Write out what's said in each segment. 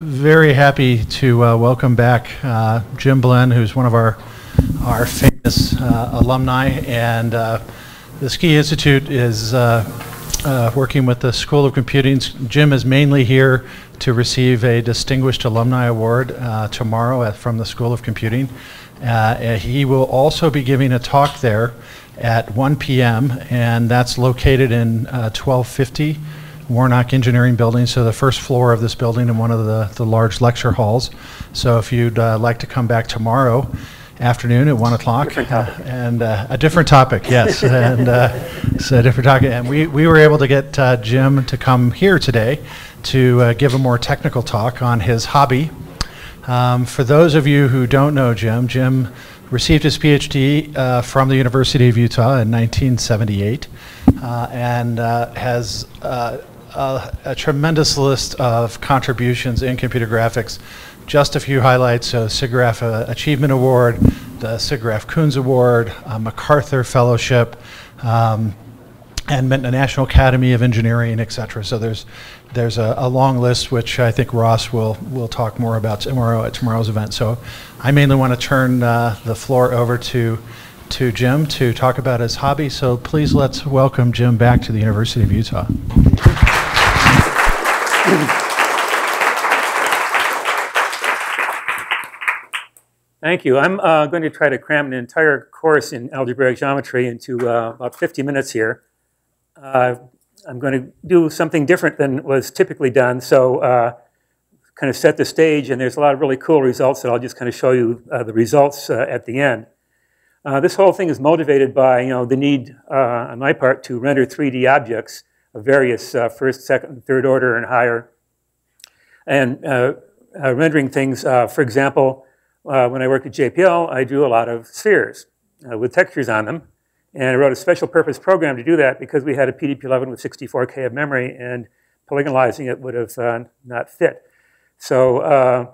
very happy to uh, welcome back uh, Jim Blinn, who's one of our our famous uh, alumni, and uh, the SCI Institute is uh, uh, working with the School of Computing. Jim is mainly here to receive a Distinguished Alumni Award tomorrow at, from the School of Computing. he will also be giving a talk there at 1 p.m., and that's located in 1250 Warnock Engineering Building, so the first floor of this building in one of the, the large lecture halls. So if you'd uh, like to come back tomorrow afternoon at 1 o'clock. and uh, a different topic, yes. and uh, a different topic. And we, we were able to get uh, Jim to come here today to uh, give a more technical talk on his hobby. Um, for those of you who don't know Jim, Jim received his PhD uh, from the University of Utah in 1978 uh, and uh, has uh, a, a, tremendous list of contributions in computer graphics. Just a few highlights, so SIGGRAPH uh, Achievement Award, the SIGGRAPH Coons Award, MacArthur Fellowship, um, and the National Academy of Engineering, et cetera. So there's there's a, a, long list, which I think Ross will will talk more about tomorrow at tomorrow's event. So I mainly want to turn uh, the floor over to to Jim to talk about his hobby. So please let's welcome Jim back to the University of Utah. Thank you. I'm uh, going to try to cram an entire course in algebraic geometry into uh, about 50 minutes here. Uh, I'm going to do something different than was typically done, so uh, kind of set the stage, and there's a lot of really cool results that I'll just kind of show you uh, the results uh, at the end. this whole thing is motivated by you know, the need on my part to render 3D objects various first, second, third order and higher and uh, uh, rendering things. Uh, for example, when I worked at JPL, I drew a lot of spheres with textures on them. And I wrote a special purpose program to do that because we had a PDP-11 with 64K of memory and polygonalizing it would have uh, not fit. So uh,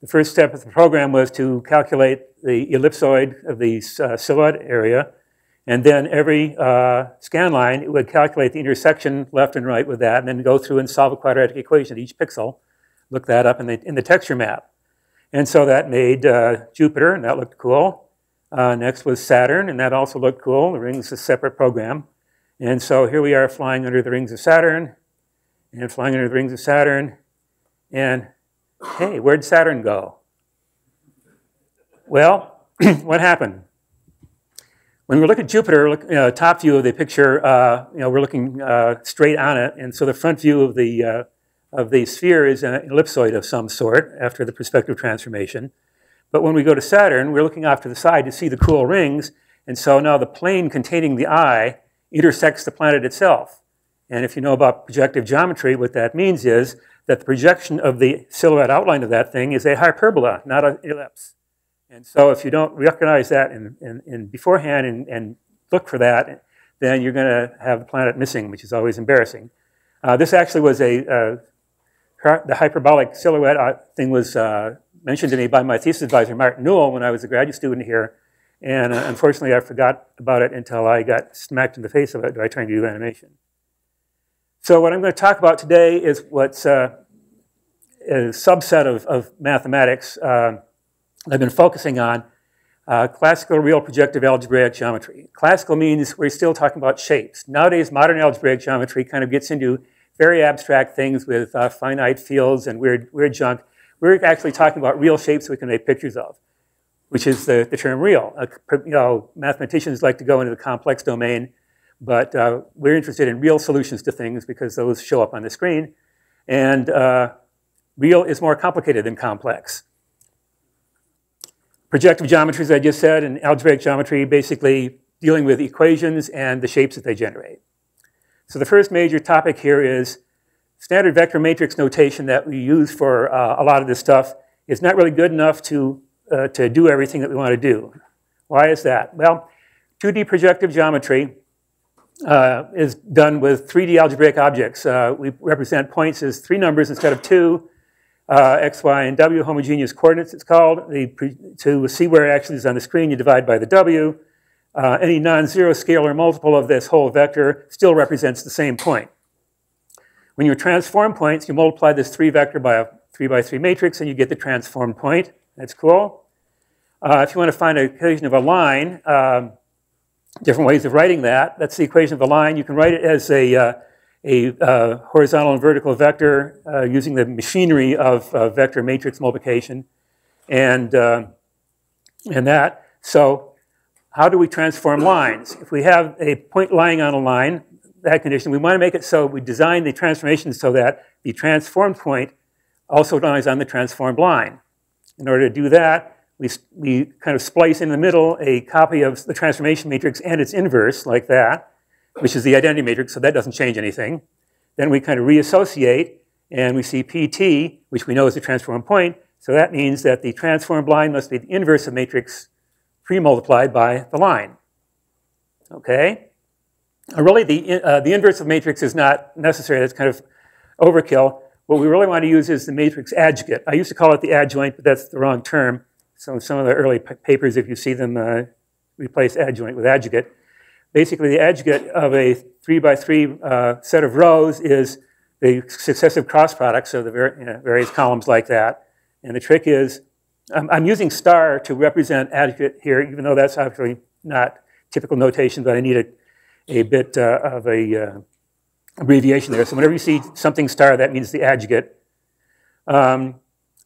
the first step of the program was to calculate the ellipsoid of the uh, silhouette area. And then every scan line, it would calculate the intersection left and right with that and then go through and solve a quadratic equation at each pixel look that up in the, in the texture map. And so that made uh, Jupiter, and that looked cool. Uh, next was Saturn, and that also looked cool. The rings is a separate program. And so here we are flying under the rings of Saturn, and flying under the rings of Saturn. And hey, where'd Saturn go? Well, what happened? When we look at Jupiter, look, uh, top view of the picture, uh, you know, we're looking uh, straight on it, and so the front view of the uh, of the sphere is an ellipsoid of some sort after the perspective transformation. But when we go to Saturn, we're looking off to the side to see the cool rings, and so now the plane containing the eye intersects the planet itself. And if you know about projective geometry, what that means is that the projection of the silhouette outline of that thing is a hyperbola, not an ellipse. And so if you don't recognize that in, in, in beforehand and, and, look for that, then you're going to have the planet missing, which is always embarrassing. Uh, this actually was a, uh, the hyperbolic silhouette uh, thing was uh, mentioned to me by my thesis advisor, Martin Newell, when I was a graduate student here. And uh, unfortunately, I forgot about it until I got smacked in the face of it by trying to do animation. So what I'm going to talk about today is what's uh, a subset of, of mathematics I've been focusing on, uh, classical real projective algebraic geometry. Classical means we're still talking about shapes. Nowadays, modern algebraic geometry kind of gets into very abstract things with uh, finite fields and weird, weird junk. We're actually talking about real shapes we can make pictures of, which is the, the term real. Uh, you know, mathematicians like to go into the complex domain, but uh, we're interested in real solutions to things because those show up on the screen. And uh, real is more complicated than complex. Projective geometry, as I just said, and algebraic geometry, basically dealing with equations and the shapes that they generate. So the first major topic here is standard vector matrix notation that we use for uh, a lot of this stuff is not really good enough to, uh, to do everything that we want to do. Why is that? Well, 2D projective geometry uh, is done with 3D algebraic objects. Uh, we represent points as three numbers instead of two, uh, x, y, and w, homogeneous coordinates it's called. The, to see where it actually is on the screen, you divide by the w uh, any non-zero scalar multiple of this whole vector still represents the same point. When you transform points, you multiply this three vector by a three by three matrix, and you get the transformed point. That's cool. Uh, if you want to find an equation of a line, um, different ways of writing that. That's the equation of a line. You can write it as a, uh, a uh, horizontal and vertical vector uh, using the machinery of uh, vector matrix multiplication and, uh, and that. So how do we transform lines? If we have a point lying on a line, that condition, we want to make it so we design the transformation so that the transformed point also lies on the transformed line. In order to do that, we, we kind of splice in the middle a copy of the transformation matrix and its inverse, like that, which is the identity matrix, so that doesn't change anything. Then we kind of reassociate, and we see PT, which we know is the transform point, so that means that the transformed line must be the inverse of matrix pre-multiplied by the line. Okay? Really, the, uh, the inverse of matrix is not necessary. That's kind of overkill. What we really want to use is the matrix adjugate. I used to call it the adjoint, but that's the wrong term. So some of the early papers, if you see them, uh, replace adjoint with adjugate. Basically, the adjugate of a three by three uh, set of rows is the successive cross products of the you know, various columns like that. And the trick is, I'm, I'm using star to represent adjugate here, even though that's actually not typical notation, but I need a, a bit uh, of a uh, abbreviation there. So whenever you see something star, that means the adjugate. Um,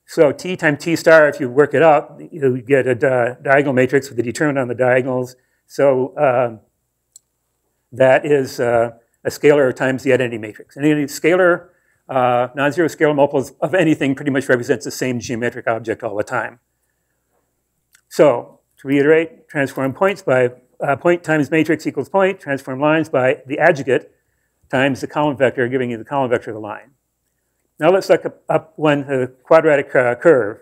so T times T star, if you work it out, you get a di diagonal matrix with the determinant on the diagonals. So uh, that is uh, a scalar times the identity matrix. And any scalar, uh, non-zero scalar multiples of anything pretty much represents the same geometric object all the time. So to reiterate, transform points by uh, point times matrix equals point, transform lines by the adjugate times the column vector, giving you the column vector of the line. Now let's look up one uh, quadratic uh, curve.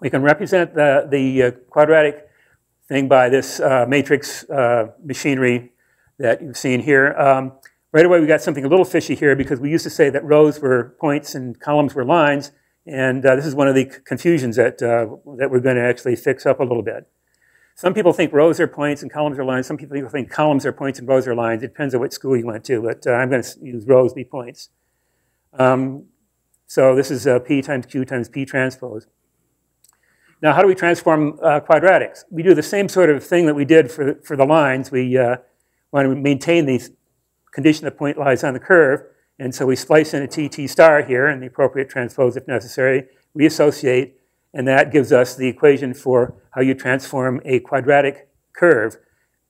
We can represent the, the uh, quadratic thing by this uh, matrix machinery that you've seen here. Um, right away we got something a little fishy here because we used to say that rows were points and columns were lines. And uh, this is one of the confusions that, that we're going to actually fix up a little bit. Some people think rows are points and columns are lines. Some people think columns are points and rows are lines. It depends on what school you went to, but I'm going to use rows be points. Um, so this is uh, P times Q times P transpose. Now, how do we transform uh, quadratics? We do the same sort of thing that we did for, for the lines. We uh, want to maintain the condition the point lies on the curve, and so we splice in a TT star here and the appropriate transpose if necessary, we associate, and that gives us the equation for how you transform a quadratic curve.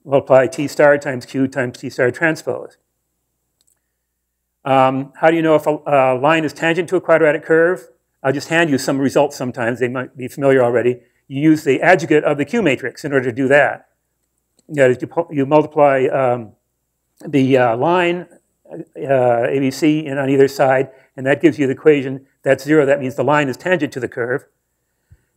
Multiply T star times Q times T star transpose. Um, how do you know if a, a, line is tangent to a quadratic curve? I'll just hand you some results sometimes. They might be familiar already. You use the adjugate of the Q matrix in order to do that. You, you multiply um, the uh, line uh, ABC in on either side, and that gives you the equation that's zero. That means the line is tangent to the curve.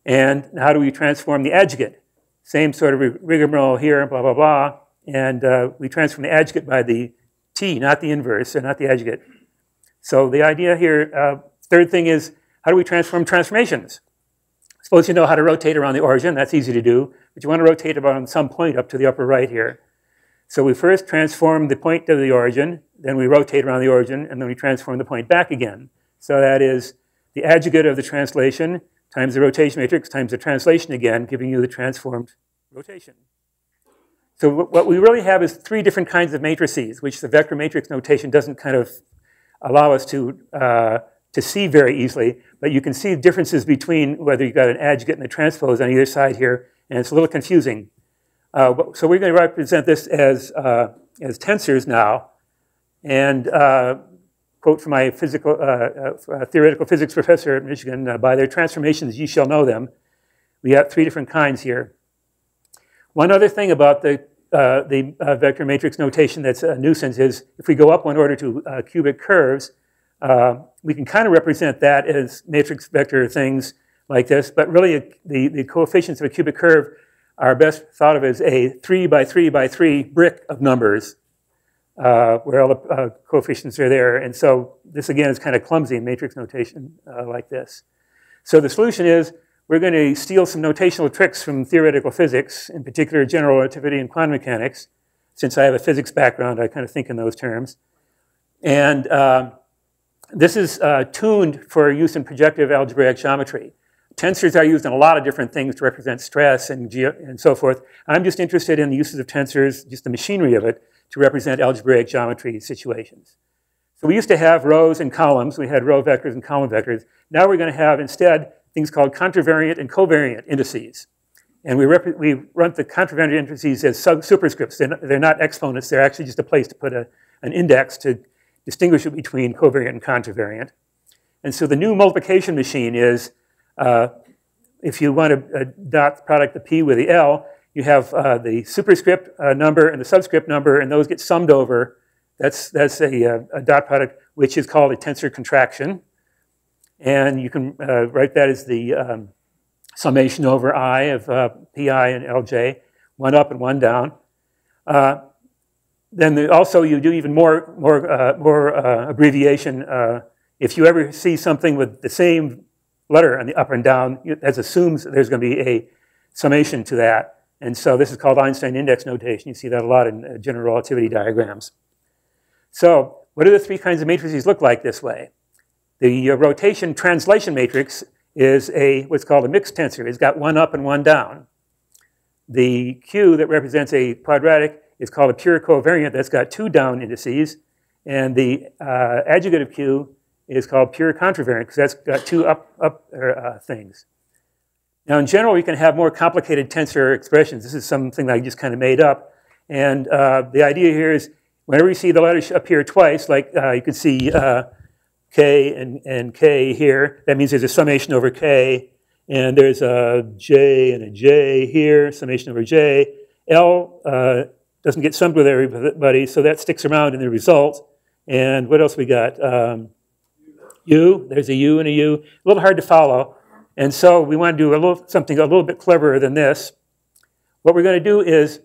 And how do we transform the adjugate? Same sort of rigmarole here, blah, blah, blah. And uh, we transform the adjugate by the T, not the inverse, or not the adjugate. So the idea here, uh, third thing is, how do we transform transformations? Suppose you know how to rotate around the origin, that's easy to do, but you want to rotate around some point up to the upper right here. So we first transform the point to the origin, then we rotate around the origin, and then we transform the point back again. So that is the adjugate of the translation times the rotation matrix times the translation again, giving you the transformed rotation. So what we really have is three different kinds of matrices, which the vector matrix notation doesn't kind of allow us to, uh, to see very easily. But you can see the differences between whether you've got an adjugate and a transpose on either side here, and it's a little confusing. Uh, so we're going to represent this as, uh, as tensors now. And uh, quote from my physical, uh, uh, theoretical physics professor at Michigan, by their transformations ye shall know them. We have three different kinds here. One other thing about the, the vector matrix notation that's a nuisance is if we go up one order to cubic curves, we can kind of represent that as matrix vector things like this, but really the, the coefficients of a cubic curve are best thought of as a three by three by three brick of numbers uh, where all the uh, coefficients are there. And so this again is kind of clumsy matrix notation like this. So the solution is we're going to steal some notational tricks from theoretical physics, in particular general relativity and quantum mechanics. Since I have a physics background, I kind of think in those terms. And uh, this is uh, tuned for use in projective algebraic geometry. Tensors are used in a lot of different things to represent stress and, and so forth. I'm just interested in the uses of tensors, just the machinery of it, to represent algebraic geometry situations. So we used to have rows and columns. We had row vectors and column vectors. Now we're going to have instead things called contravariant and covariant indices. And we, we run the contravariant indices as superscripts. They're not, they're not, exponents. They're actually just a place to put a, an index to distinguish it between covariant and contravariant. And so the new multiplication machine is uh, if you want to uh, dot product the P with the L, you have uh, the superscript uh, number and the subscript number, and those get summed over. That's, that's a, uh, a, dot product, which is called a tensor contraction. And you can uh, write that as the um, summation over I of PI and LJ, one up and one down. then the, also you do even more, more, more abbreviation. if you ever see something with the same letter on the up and down, that assumes there's going to be a summation to that. And so this is called Einstein index notation. You see that a lot in uh, general relativity diagrams. So what do the three kinds of matrices look like this way? The uh, rotation translation matrix is a what's called a mixed tensor. It's got one up and one down. The Q that represents a quadratic is called a pure covariant that's got two down indices. And the uh, adjugative Q is called pure contravariant because that's got two up, up uh, things. Now, in general, you can have more complicated tensor expressions. This is something that I just kind of made up. And uh, the idea here is whenever you see the letters appear twice, like uh, you can see uh, K and, and K here, that means there's a summation over K. And there's a J and a J here, summation over J. L uh, doesn't get summed with everybody, so that sticks around in the result. And what else we got? Um, U, there's a U and a U, a little hard to follow. And so we want to do a little, something a little bit cleverer than this. What we're going to do is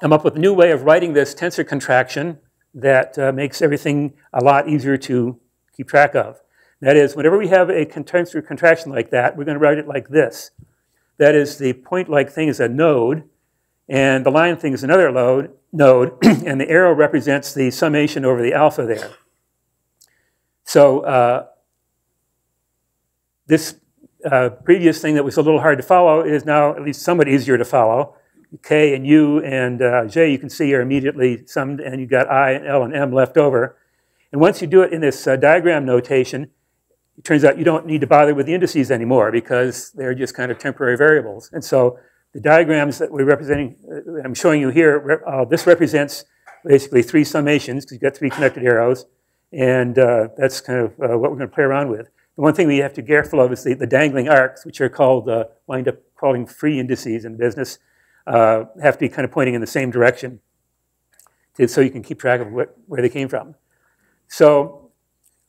come up with a new way of writing this tensor contraction that uh, makes everything a lot easier to keep track of. That is, whenever we have a tensor contraction like that, we're going to write it like this. That is, the point-like thing is a node, and the line thing is another load, node, and the arrow represents the summation over the alpha there. So uh, this uh, previous thing that was a little hard to follow is now at least somewhat easier to follow. K and U and uh, J you can see are immediately summed and you've got I and L and M left over. And once you do it in this uh, diagram notation, it turns out you don't need to bother with the indices anymore because they're just kind of temporary variables. And so the diagrams that we're representing, uh, I'm showing you here, uh, this represents basically three summations because you've got three connected arrows. And uh, that's kind of uh, what we're going to play around with. The one thing we have to be careful of is the, the dangling arcs, which are called, uh, wind up calling free indices in business, uh, have to be kind of pointing in the same direction to, so you can keep track of what, where they came from. So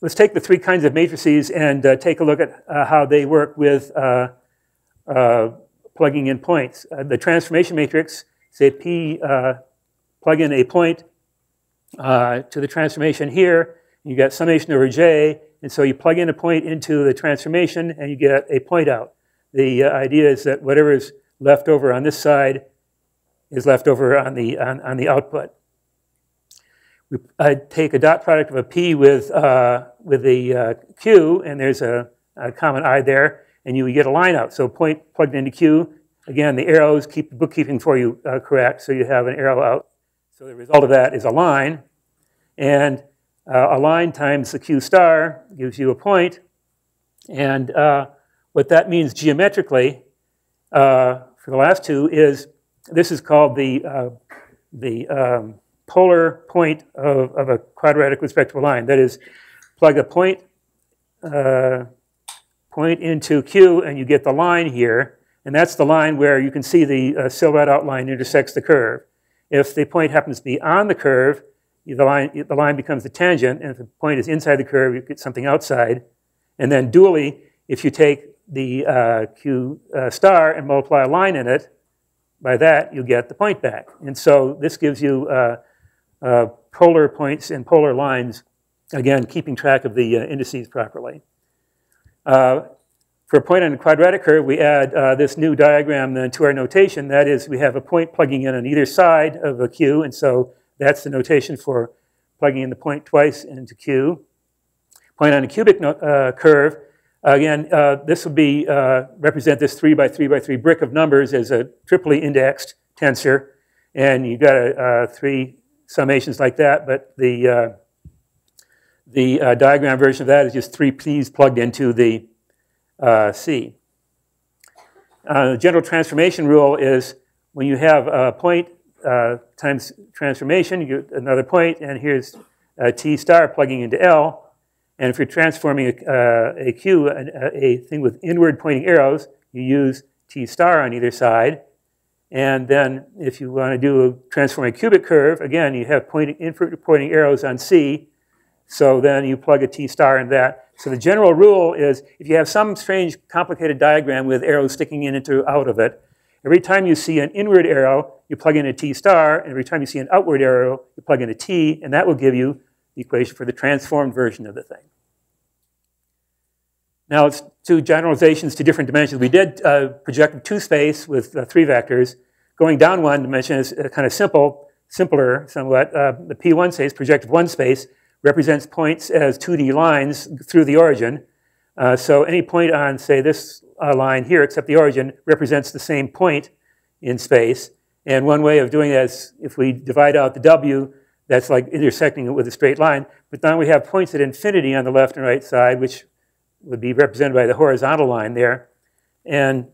let's take the three kinds of matrices and uh, take a look at uh, how they work with plugging in points. the transformation matrix, say P, plug in a point to the transformation here, you get summation over j, and so you plug in a point into the transformation and you get a point out. The uh, idea is that whatever is left over on this side is left over on the, on, on the output. We, I take a dot product of a p with, uh, with the uh, q, and there's a, a, common i there, and you get a line out. So point plugged into q. Again, the arrows keep the bookkeeping for you uh, correct, so you have an arrow out. So the result of that is a line. And a line times the q star gives you a point. And uh, what that means geometrically uh, for the last two is this is called the, uh, the um, polar point of, of a quadratic with respect to a line. That is, plug a point, uh, point into q and you get the line here. And that's the line where you can see the uh, silhouette outline intersects the curve. If the point happens to be on the curve, the line, the line becomes the tangent, and if the point is inside the curve, you get something outside. And then dually, if you take the uh, Q uh, star and multiply a line in it, by that you get the point back. And so this gives you uh, uh polar points and polar lines, again, keeping track of the uh, indices properly. Uh, for a point on a quadratic curve, we add this new diagram then to our notation. That is, we have a point plugging in on either side of a Q, and so that's the notation for plugging in the point twice into Q. point on a cubic uh, curve, again, uh, this would be, uh, represent this three by three by three brick of numbers as a triply indexed tensor. And you've got a, three summations like that, but the, uh, the uh, diagram version of that is just three p's plugged into the C. the general transformation rule is when you have a point uh, times transformation, you get another point, and here's T star plugging into L. And if you're transforming a, uh, a Q, a, a, thing with inward pointing arrows, you use T star on either side. And then if you want to do a transform a cubic curve, again, you have pointing, inward pointing arrows on C. So then you plug a T star in that. So the general rule is if you have some strange complicated diagram with arrows sticking in into out of it, every time you see an inward arrow, you plug in a T star, and every time you see an outward arrow, you plug in a T, and that will give you the equation for the transformed version of the thing. Now it's two generalizations to different dimensions. We did uh, project two space with uh, three vectors. Going down one dimension is uh, kind of simple, simpler somewhat. Uh, the P1 space, projective one space, represents points as 2D lines through the origin. Uh, so any point on, say, this uh, line here, except the origin, represents the same point in space. And one way of doing that is if we divide out the W, that's like intersecting it with a straight line. But then we have points at infinity on the left and right side, which would be represented by the horizontal line there. And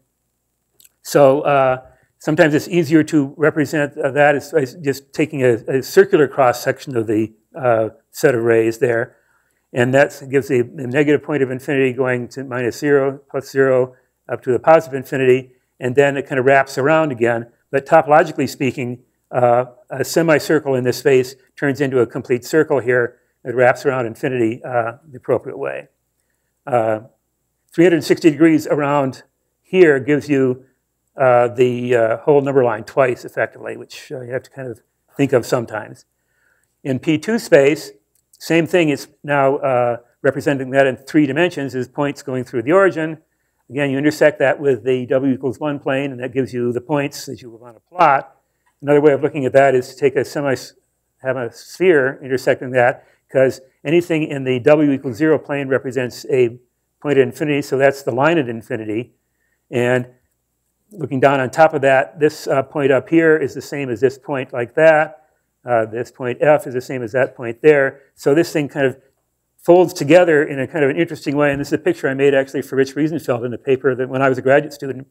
so uh, sometimes it's easier to represent that as, as just taking a, a, circular cross section of the uh, set of rays there. And that gives a, a, negative point of infinity going to minus zero, plus zero, up to the positive infinity. And then it kind of wraps around again. But topologically speaking, uh, a semicircle in this space turns into a complete circle here It wraps around infinity uh, the appropriate way. Uh, 360 degrees around here gives you uh, the uh, whole number line twice effectively, which uh, you have to kind of think of sometimes. In P2 space, same thing is now representing that in three dimensions is points going through the origin. Again, you intersect that with the w equals 1 plane, and that gives you the points that you want to plot. Another way of looking at that is to take a semi, have a sphere intersecting that, because anything in the w equals 0 plane represents a point at infinity, so that's the line at infinity. And looking down on top of that, this uh, point up here is the same as this point like that. Uh, this point F is the same as that point there. So this thing kind of folds together in a kind of an interesting way. And this is a picture I made actually for Rich Riesenfeld in a paper that when I was a graduate student.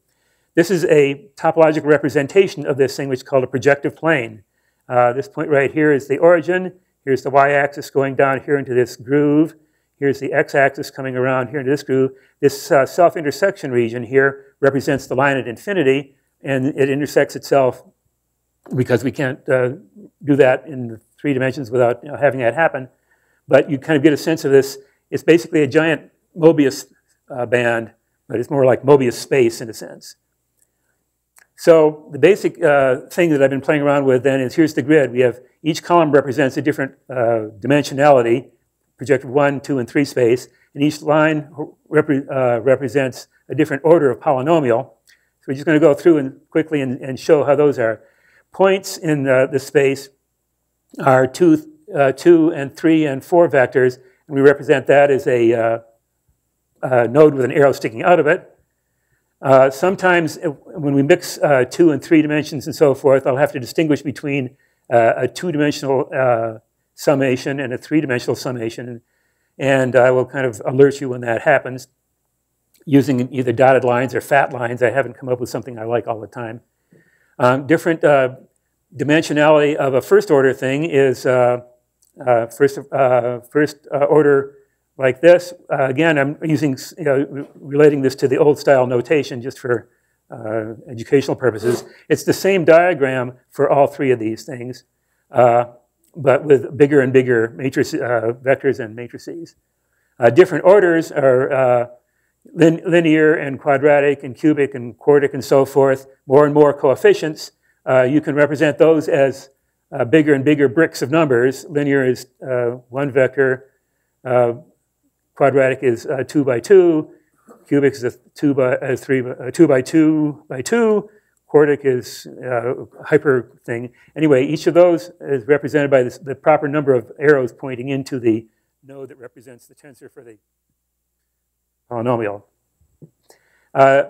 This is a topological representation of this thing, which is called a projective plane. Uh, this point right here is the origin. Here's the y-axis going down here into this groove. Here's the x-axis coming around here into this groove. This uh, self-intersection region here represents the line at infinity, and it intersects itself because we can't uh, do that in three dimensions without you know, having that happen. But you kind of get a sense of this. It's basically a giant Mobius uh, band, but it's more like Mobius space in a sense. So the basic uh, thing that I've been playing around with then is here's the grid. We have each column represents a different uh, dimensionality, projected one, two, and three space, and each line repre uh, represents a different order of polynomial. So we're just going to go through and quickly and, and show how those are. Points in the, the space are two, uh, two and three and four vectors, and we represent that as a uh, node with an arrow sticking out of it. Uh, sometimes uh, when we mix uh, two and three dimensions and so forth, I'll have to distinguish between uh, a two-dimensional summation and a three-dimensional summation. And I will kind of alert you when that happens using either dotted lines or fat lines. I haven't come up with something I like all the time. Um, different uh, dimensionality of a first order thing is first, first order like this. Uh, again, I'm using, you know, relating this to the old style notation just for uh, educational purposes. It's the same diagram for all three of these things, uh, but with bigger and bigger matrices, uh, vectors and matrices. Uh, different orders are uh, lin linear and quadratic and cubic and quartic and so forth, more and more coefficients. you can represent those as bigger and bigger bricks of numbers. Linear is one vector, uh, Quadratic is uh, two by two. Cubic is a two by uh, three, uh, two by two by two. Quartic is uh, hyper thing. Anyway, each of those is represented by this, the proper number of arrows pointing into the node that represents the tensor for the polynomial. Uh,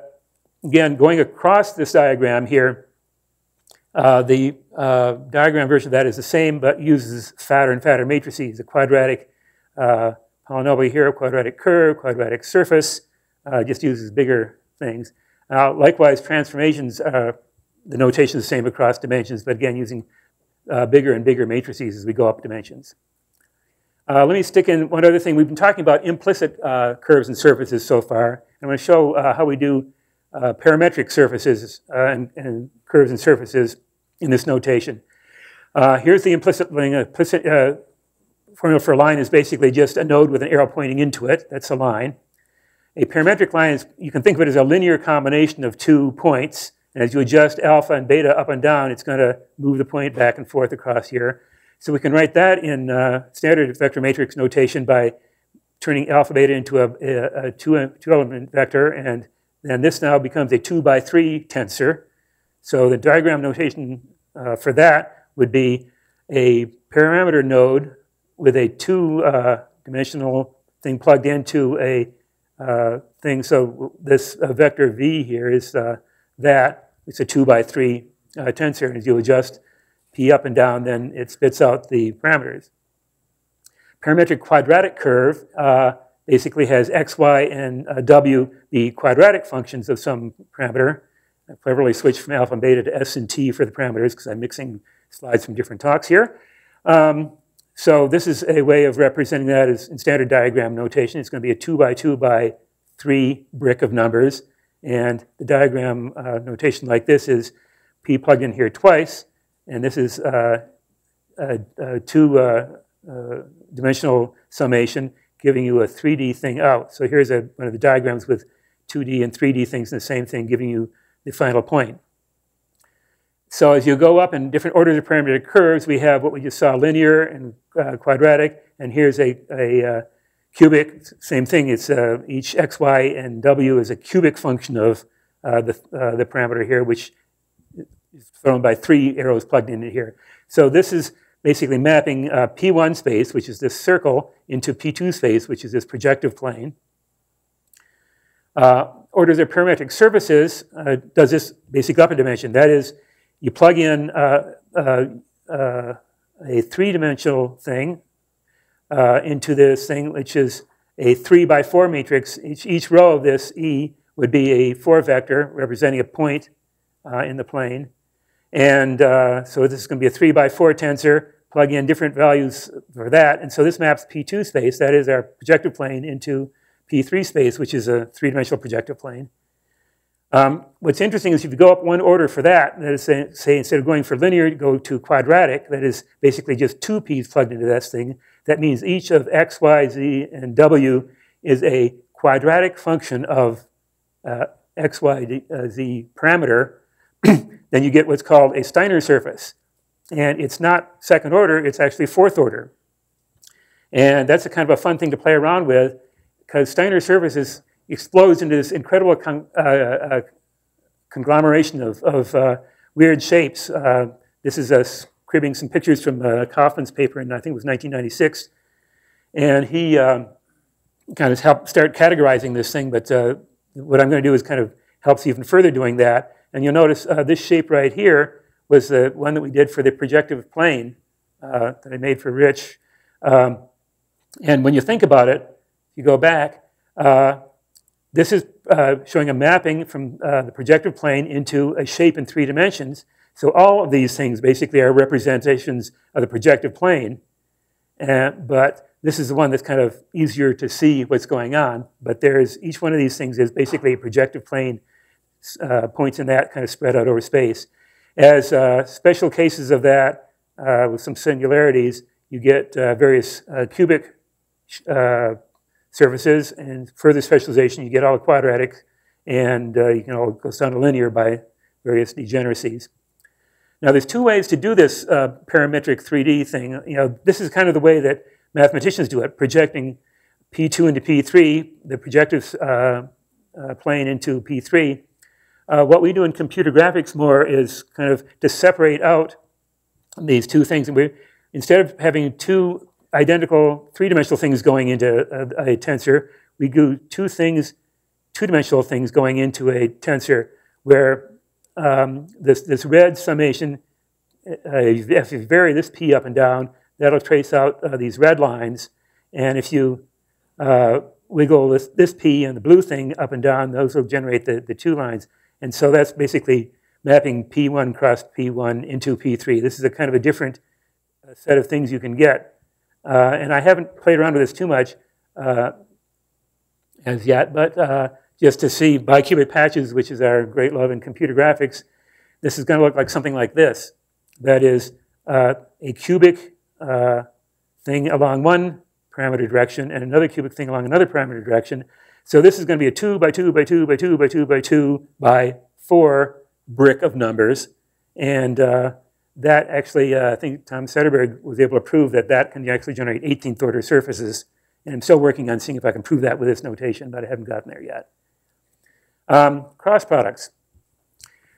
again, going across this diagram here, uh, the uh, diagram version of that is the same, but uses fatter and fatter matrices, a quadratic uh, polynomial here, a quadratic curve, quadratic surface, uh, just uses bigger things. Likewise, transformations, uh, the notation is the same across dimensions, but again, using bigger and bigger matrices as we go up dimensions. Uh, let me stick in one other thing. We've been talking about implicit uh, curves and surfaces so far. I'm going to show uh, how we do parametric surfaces and, and curves and surfaces in this notation. Uh, here's the implicit thing. Implicit uh, formula for a line is basically just a node with an arrow pointing into it. That's a line. A parametric line is, you can think of it as a linear combination of two points. And as you adjust alpha and beta up and down, it's going to move the point back and forth across here. So we can write that in uh, standard vector matrix notation by turning alpha beta into a, a, a two, two element vector. And then this now becomes a two by three tensor. So the diagram notation uh, for that would be a parameter node with a two-dimensional uh, thing plugged into a uh, thing. So this uh, vector v here is uh, that. It's a two by three uh, tensor, and as you adjust p up and down, then it spits out the parameters. Parametric quadratic curve basically has x, y, and w be quadratic functions of some parameter, I cleverly switched from alpha and beta to S and T for the parameters because I'm mixing slides from different talks here. Um, so this is a way of representing that as in standard diagram notation. It's going to be a two by two by three brick of numbers. And the diagram uh, notation like this is P plugged in here twice. And this is uh, a, a two uh, uh dimensional summation giving you a 3D thing out. So here's a, one of the diagrams with 2D and 3D things in the same thing, giving you the final point. So as you go up in different orders of parameter curves, we have what we just saw, linear and uh, quadratic, and here's a, a uh, cubic, same thing, it's uh, each x, y, and w is a cubic function of the, the parameter here, which is thrown by three arrows plugged into here. So this is basically mapping uh, P1 space, which is this circle, into P2 space, which is this projective plane. Uh, orders of parametric surfaces uh, does this basic upper dimension. That is, you plug in uh, uh, uh a three-dimensional thing into this thing, which is a three by four matrix. Each, each row of this E would be a four vector representing a point in the plane. And so this is going to be a three by four tensor, plug in different values for that. And so this maps P2 space, that is our projective plane, into P3 space, which is a three-dimensional projective plane. Um, what's interesting is if you go up one order for that, that is, say, say, instead of going for linear, go to quadratic, that is basically just two p's plugged into this thing. That means each of x, y, z, and w is a quadratic function of uh, x, y, d, uh, z parameter. then you get what's called a Steiner surface. And it's not second order, it's actually fourth order. And that's a kind of a fun thing to play around with because Steiner surfaces explodes into this incredible con uh, uh, conglomeration of, of uh, weird shapes. Uh, this is us cribbing some pictures from uh, Coffman's paper in, I think it was 1996. And he um, kind of helped start categorizing this thing, but uh, what I'm going to do is kind of helps even further doing that. And you'll notice this shape right here was the one that we did for the projective plane that I made for Rich. Um, and when you think about it, if you go back, uh, this is uh, showing a mapping from uh, the projective plane into a shape in three dimensions. So all of these things basically are representations of the projective plane. but this is the one that's kind of easier to see what's going on. But there's each one of these things is basically a projective plane uh, points in that kind of spread out over space. As uh, special cases of that uh, with some singularities, you get various cubic surfaces and further specialization, you get all the quadratic and uh, you can all go down to linear by various degeneracies. Now there's two ways to do this uh, parametric 3D thing. You know, this is kind of the way that mathematicians do it, projecting P2 into P3, the projective uh, uh, plane into P3. Uh, what we do in computer graphics more is kind of to separate out these two things. And we, instead of having two identical three-dimensional things going into a, a, tensor. We do two things, two-dimensional things going into a tensor where um, this, this red summation, uh, if you vary this p up and down, that'll trace out uh, these red lines. And if you uh, wiggle this, this p and the blue thing up and down, those will generate the, the two lines. And so that's basically mapping P1 cross P1 into P3. This is a kind of a different uh, set of things you can get. Uh, and I haven't played around with this too much uh, as yet, but uh, just to see bicubic patches, which is our great love in computer graphics, this is going to look like something like this. That is uh, a cubic uh, thing along one parameter direction and another cubic thing along another parameter direction. So this is going to be a 2 by 2 by 2 by 2 by 2 by 2 by 4 brick of numbers. And uh, that actually, uh, I think Tom Sederberg was able to prove that that can actually generate 18th order surfaces. And I'm still working on seeing if I can prove that with this notation, but I haven't gotten there yet. Um, cross products.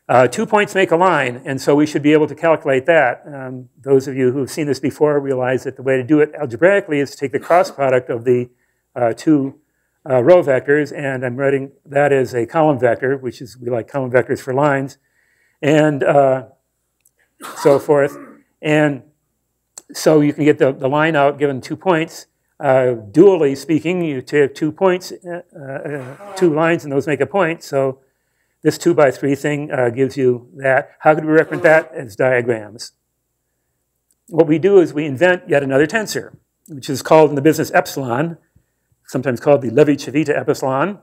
Uh, two points make a line, and so we should be able to calculate that. Um, those of you who have seen this before realize that the way to do it algebraically is to take the cross product of the uh, two uh, row vectors, and I'm writing that as a column vector, which is, we like column vectors for lines, and uh, so forth. And so you can get the, the line out given two points. Uh, dually speaking, you take two points, uh, uh, two lines, and those make a point. So this two by three thing uh, gives you that. How could we represent that as diagrams? What we do is we invent yet another tensor, which is called in the business epsilon, sometimes called the Levi-Civita epsilon.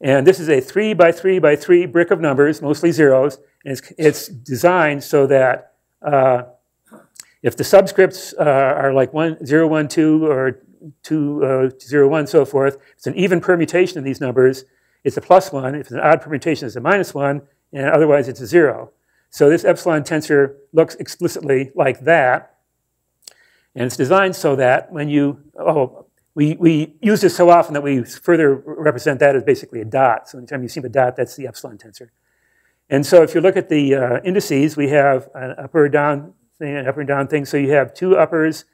And this is a three by three by three brick of numbers, mostly zeros. And it's, it's designed so that uh, if the subscripts uh, are like one, 0, 1, 2, or 2, uh, 0, 1, so forth, it's an even permutation of these numbers. It's a plus 1. If it's an odd permutation, it's a minus 1. And otherwise, it's a 0. So this epsilon tensor looks explicitly like that. And it's designed so that when you, oh, we, we use this so often that we further represent that as basically a dot. So anytime you see a dot, that's the epsilon tensor. And so if you look at the uh, indices, we have an upper down thing, an up and down thing. So you have two uppers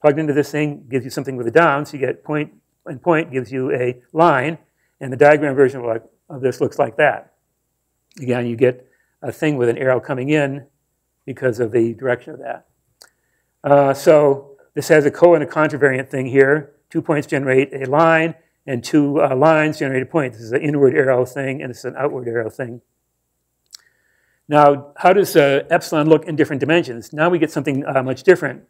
plugged into this thing, gives you something with a down. So you get point and point gives you a line. And the diagram version of, like, of this looks like that. Again, you get a thing with an arrow coming in because of the direction of that. Uh, so this has a co and a contravariant thing here. Two points generate a line, and two uh, lines generate a point. This is an inward arrow thing, and this is an outward arrow thing. Now, how does uh, epsilon look in different dimensions? Now we get something uh, much different.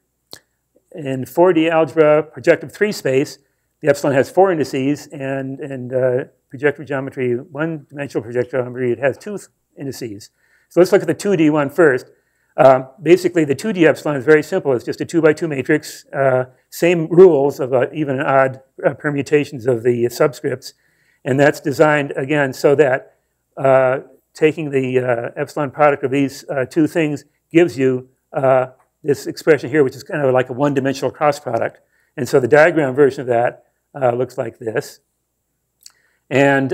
In 4D algebra projective 3 space, the epsilon has four indices, and in uh, projective geometry, one-dimensional projective geometry, it has two indices. So let's look at the 2D one first. Uh, basically, the 2D epsilon is very simple. It's just a 2 by 2 matrix, uh, same rules of uh, even and odd uh, permutations of the subscripts. And that's designed, again, so that uh, taking the uh, epsilon product of these two things gives you this expression here, which is kind of like a one-dimensional cross product. And so the diagram version of that looks like this. And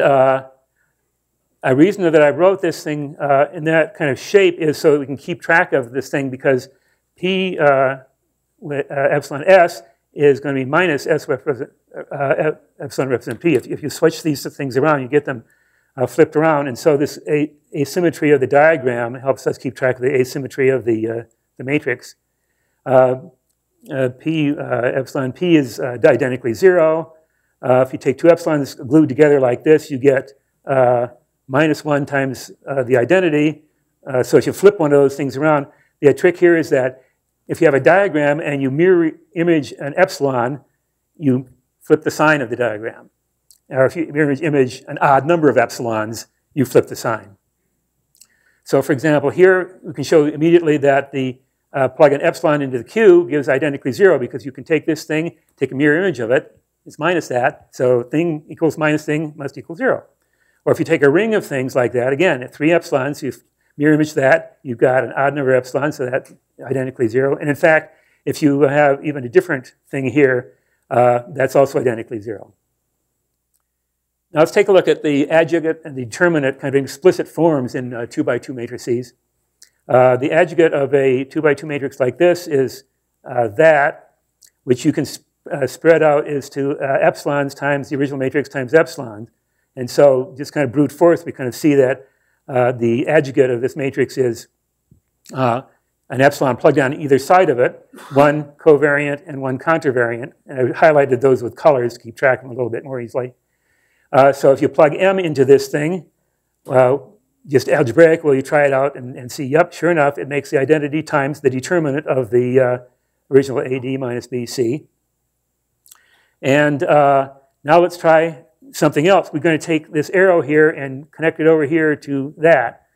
a reason that I wrote this thing uh, in that kind of shape is so we can keep track of this thing because P uh, uh, epsilon S is going to be minus S represent, uh, epsilon represent P. If, if, you switch these things around, you get them uh, flipped around. And so this asymmetry of the diagram helps us keep track of the asymmetry of the, uh, the matrix. P epsilon P is identically zero. if you take two epsilons glued together like this, you get minus 1 times uh, the identity. Uh, so if you flip one of those things around, the trick here is that if you have a diagram and you mirror image an epsilon, you flip the sign of the diagram. Or if you mirror image an odd number of epsilons, you flip the sign. So for example, here we can show immediately that the uh, plug an epsilon into the Q gives identically zero because you can take this thing, take a mirror image of it, it's minus that, so thing equals minus thing must equal zero. Or if you take a ring of things like that, again, at three epsilons, you mirror image that, you've got an odd number of epsilons, so that's identically zero. And in fact, if you have even a different thing here, uh, that's also identically zero. Now let's take a look at the adjugate and the determinant kind of explicit forms in uh, two by two matrices. Uh, the adjugate of a two by two matrix like this is uh, that, which you can uh, spread out is to uh, epsilons times the original matrix times epsilon. And so just kind of brute force, we kind of see that uh, the adjugate of this matrix is uh, an epsilon plugged on either side of it, one covariant and one contravariant. And I highlighted those with colors to keep track of them a little bit more easily. Uh, so if you plug m into this thing, just algebraic, well, you try it out and, and, see, yep, sure enough, it makes the identity times the determinant of the uh, original AD minus BC. And uh, now let's try something else. We're going to take this arrow here and connect it over here to that.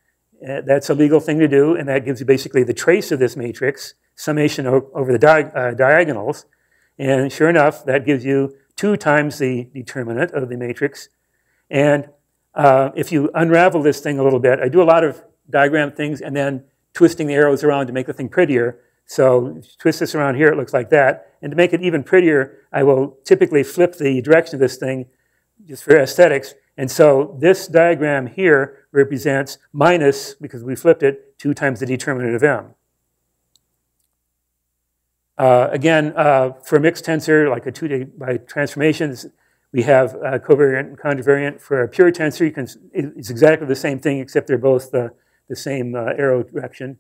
Uh, that's a legal thing to do, and that gives you basically the trace of this matrix, summation over the di uh, diagonals. And sure enough, that gives you 2 times the determinant of the matrix. And uh, if you unravel this thing a little bit, I do a lot of diagram things and then twisting the arrows around to make the thing prettier. So twist this around here, it looks like that. And to make it even prettier, I will typically flip the direction of this thing just for aesthetics. And so this diagram here represents minus, because we flipped it, 2 times the determinant of m. Uh, again, uh, for a mixed tensor, like a 2D by transformations, we have covariant and contravariant. For a pure tensor, you can, it's exactly the same thing, except they're both the, the same uh, arrow direction.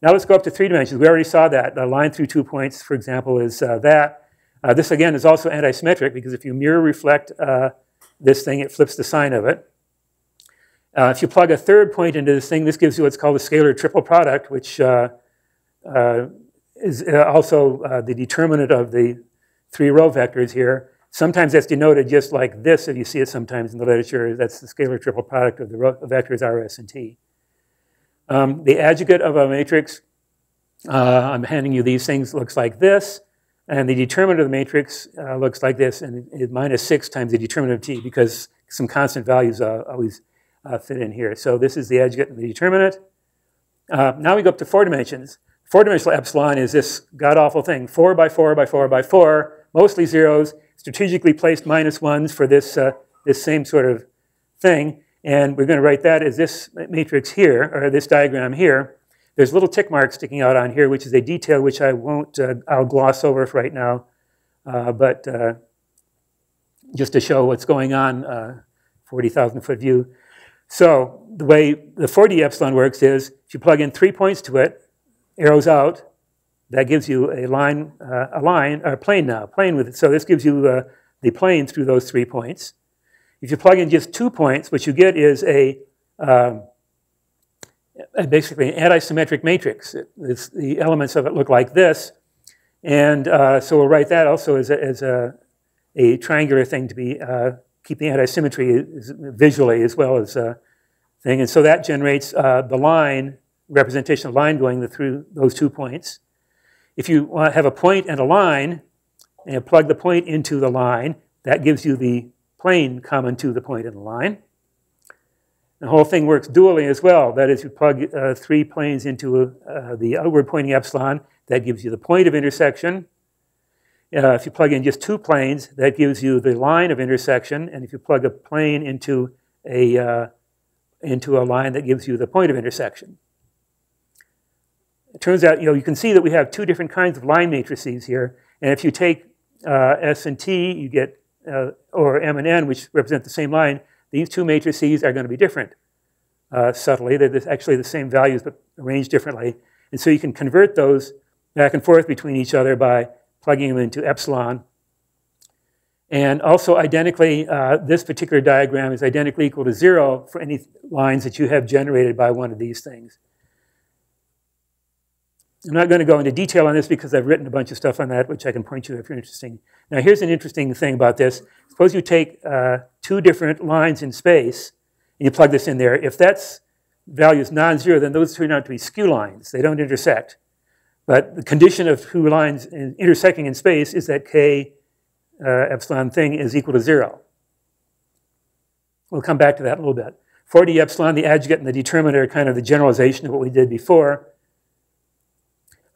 Now let's go up to three dimensions. We already saw that. The line through two points, for example, is uh, that. Uh, this, again, is also anti-symmetric because if you mirror reflect this thing, it flips the sign of it. Uh, if you plug a third point into this thing, this gives you what's called a scalar triple product, which uh, uh, is also the determinant of the three row vectors here. Sometimes that's denoted just like this, if you see it sometimes in the literature. That's the scalar triple product of the vectors R, S, and T. Um, the adjugate of a matrix, uh, I'm handing you these things, looks like this. And the determinant of the matrix uh, looks like this, and it's minus 6 times the determinant of t, because some constant values uh, always uh, fit in here. So this is the adjugate and the determinant. Uh, now we go up to four dimensions. Four-dimensional epsilon is this god-awful thing, 4 by 4 by 4 by 4, mostly zeros, strategically placed minus 1s for this, uh, this same sort of thing. And we're going to write that as this matrix here, or this diagram here. There's little tick marks sticking out on here, which is a detail which I won't, uh, I'll gloss over right now. Uh, but uh, just to show what's going on, uh, 40,000 foot view. So the way the 4D epsilon works is if you plug in three points to it, arrows out, that gives you a line, uh, a line, or a plane now, plane with it. So this gives you uh, the plane through those three points. If you plug in just two points, what you get is a, um, basically an anti-symmetric matrix. It's, the elements of it look like this. And uh, so we'll write that also as a, as a, a triangular thing to be, uh, keep the anti-symmetry visually as well as a thing. And so that generates uh, the line, representation of line going through those two points. If you have a point and a line, and plug the point into the line, that gives you the plane common to the and the line. The whole thing works dually as well. That is, you plug uh, three planes into uh, the outward pointing epsilon. That gives you the point of intersection. Uh, if you plug in just two planes, that gives you the line of intersection. And if you plug a plane into a, uh, into a line, that gives you the point of intersection. It turns out, you know, you can see that we have two different kinds of line matrices here. And if you take uh, S and T, you get uh, or M and N, which represent the same line, these two matrices are going to be different uh, subtly. They're actually the same values, but arranged differently. And so you can convert those back and forth between each other by plugging them into epsilon. And also identically, uh, this particular diagram is identically equal to zero for any lines that you have generated by one of these things. I'm not going to go into detail on this because I've written a bunch of stuff on that, which I can point you if you're interested. Now, here's an interesting thing about this. Suppose you take uh, two different lines in space and you plug this in there. If that value is non-zero, then those turn out to be skew lines. They don't intersect. But the condition of two lines in intersecting in space is that k uh, epsilon thing is equal to zero. We'll come back to that in a little bit. 4D epsilon, the adjugate, and the determinant are kind of the generalization of what we did before.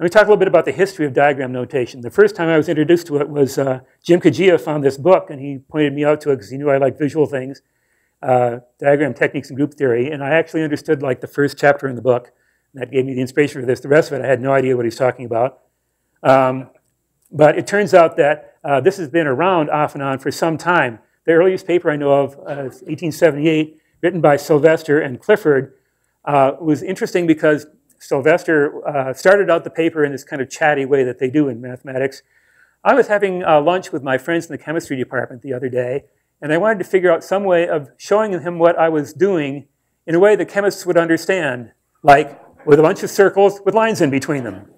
Let me talk a little bit about the history of diagram notation. The first time I was introduced to it was uh, Jim Kajiya found this book, and he pointed me out to it because he knew I liked visual things, uh, diagram techniques and group theory. And I actually understood like the first chapter in the book. And that gave me the inspiration for this. The rest of it, I had no idea what he's talking about. Um, but it turns out that uh, this has been around off and on for some time. The earliest paper I know of, uh, 1878, written by Sylvester and Clifford, uh, was interesting because Sylvester uh, started out the paper in this kind of chatty way that they do in mathematics. I was having uh, lunch with my friends in the chemistry department the other day, and I wanted to figure out some way of showing him what I was doing in a way that chemists would understand, like with a bunch of circles with lines in between them.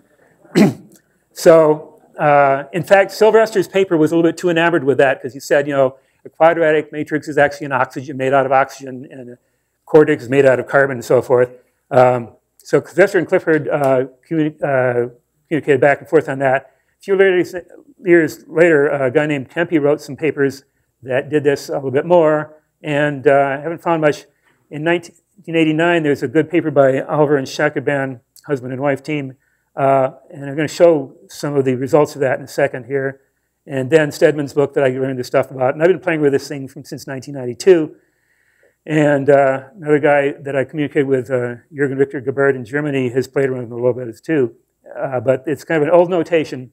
so, uh, in fact, Sylvester's paper was a little bit too enamored with that because he said, you know, a quadratic matrix is actually an oxygen made out of oxygen, and a quartic is made out of carbon, and so forth. Um, so Sylvester and Clifford uh, uh, communicated back and forth on that. A few later, years later, a guy named Kempe wrote some papers that did this a little bit more, and uh, I haven't found much. In 1989, there's a good paper by Olver and Shakiban, husband and wife team, uh, and I'm going to show some of the results of that in a second here. And then Stedman's book that I learned this stuff about. And I've been playing with this thing from, since 1992. And uh, another guy that I communicated with, uh, Jürgen Richter-Gebert in Germany, has played around with a little bit too. Uh, but it's kind of an old notation.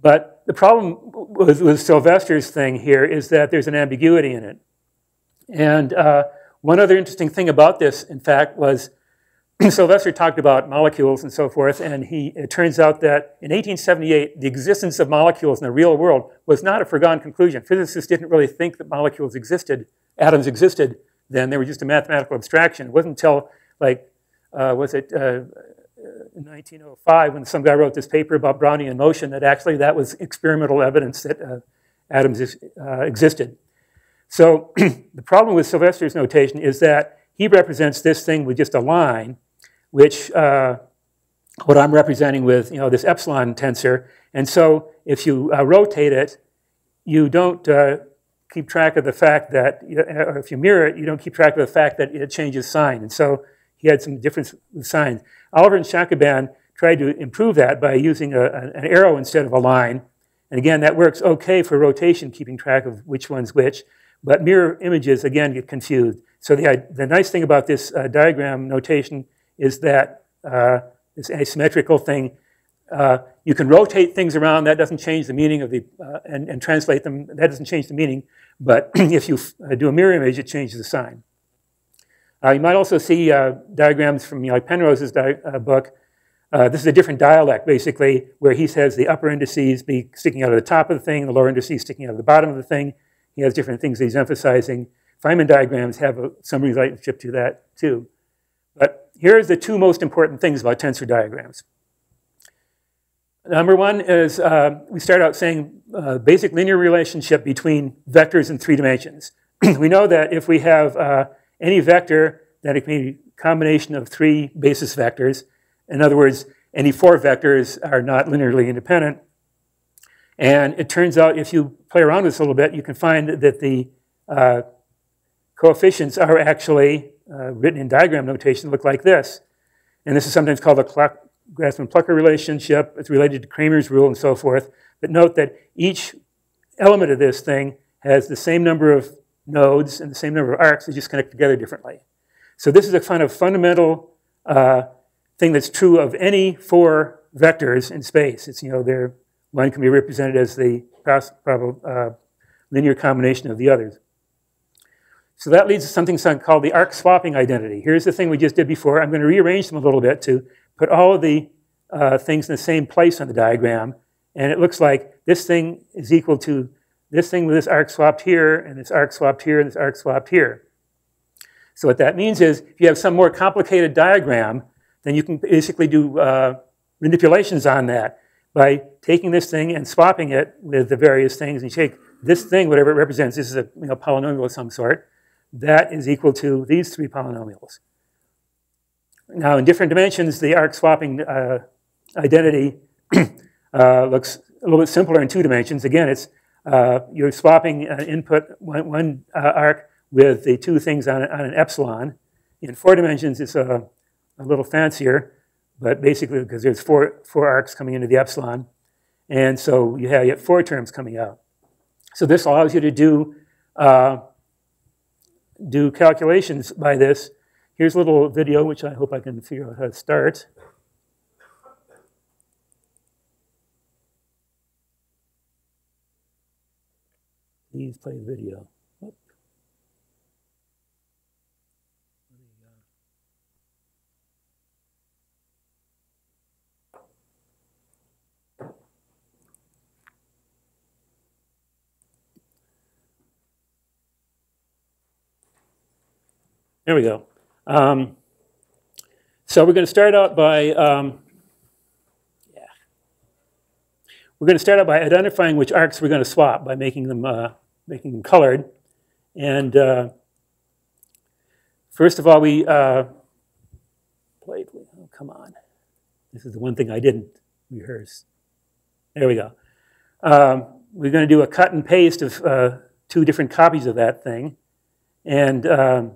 But the problem with, with, Sylvester's thing here is that there's an ambiguity in it. And uh, one other interesting thing about this, in fact, was Sylvester talked about molecules and so forth, and he, it turns out that in 1878, the existence of molecules in the real world was not a foregone conclusion. Physicists didn't really think that molecules existed, atoms existed then. They were just a mathematical abstraction. It wasn't until, like, uh, was it uh, 1905 when some guy wrote this paper about Brownian motion that actually that was experimental evidence that uh, atoms uh, existed. So the problem with Sylvester's notation is that he represents this thing with just a line, which uh, what I'm representing with you know this epsilon tensor. And so if you uh, rotate it, you don't uh, keep track of the fact that, or if you mirror it, you don't keep track of the fact that it changes sign. And so he had some difference with signs. Olver and Shakiban tried to improve that by using a, an arrow instead of a line. And again, that works okay for rotation, keeping track of which one's which. But mirror images, again, get confused. So the, the nice thing about this uh, diagram notation is that uh, this asymmetrical thing, uh, you can rotate things around. That doesn't change the meaning of the, uh, and, and, translate them. That doesn't change the meaning. But if you uh, do a mirror image, it changes the sign. Uh, you might also see diagrams from you know, like Penrose's book. this is a different dialect, basically, where he says the upper indices be sticking out of the top of the thing, the lower indices sticking out of the bottom of the thing. He has different things he's emphasizing. Feynman diagrams have a, some relationship to that too. But here's the two most important things about tensor diagrams. Number one is uh, we start out saying uh, basic linear relationship between vectors in three dimensions. we know that if we have uh, any vector, that it can be a combination of three basis vectors. In other words, any four vectors are not linearly independent. And it turns out if you play around with this a little bit, you can find that the uh, coefficients are actually uh, written in diagram notation look like this. And this is sometimes called a Grassmann-Plucker relationship. It's related to Cramer's rule and so forth. But note that each element of this thing has the same number of nodes and the same number of arcs. They just connect together differently. So this is a kind of fundamental uh, thing that's true of any four vectors in space. It's, you know, they're, one can be represented as the uh, linear combination of the others. So that leads to something called the arc swapping identity. Here's the thing we just did before. I'm going to rearrange them a little bit to put all of the uh, things in the same place on the diagram. And it looks like this thing is equal to this thing with this arc swapped here, and this arc swapped here, and this arc swapped here. So what that means is if you have some more complicated diagram, then you can basically do uh, manipulations on that by taking this thing and swapping it with the various things. And you take this thing, whatever it represents, this is a you know, polynomial of some sort, that is equal to these three polynomials. Now, in different dimensions, the arc swapping uh, identity uh, looks a little bit simpler in two dimensions. Again, it's uh, you're swapping an input one, one uh, arc with the two things on, on, an epsilon. In four dimensions, it's a, a little fancier, but basically because there's four, four arcs coming into the epsilon. And so you have, you have four terms coming out. So this allows you to do uh, do calculations by this. Here's a little video, which I hope I can figure out how to start. Please play the video. There we go. Um, so we're going to start out by, um, yeah. We're going to start out by identifying which arcs we're going to swap by making them, uh, making them colored. And uh, first of all, we, uh, play, oh, come on. This is the one thing I didn't rehearse. There we go. Um, we're going to do a cut and paste of uh, two different copies of that thing. And um,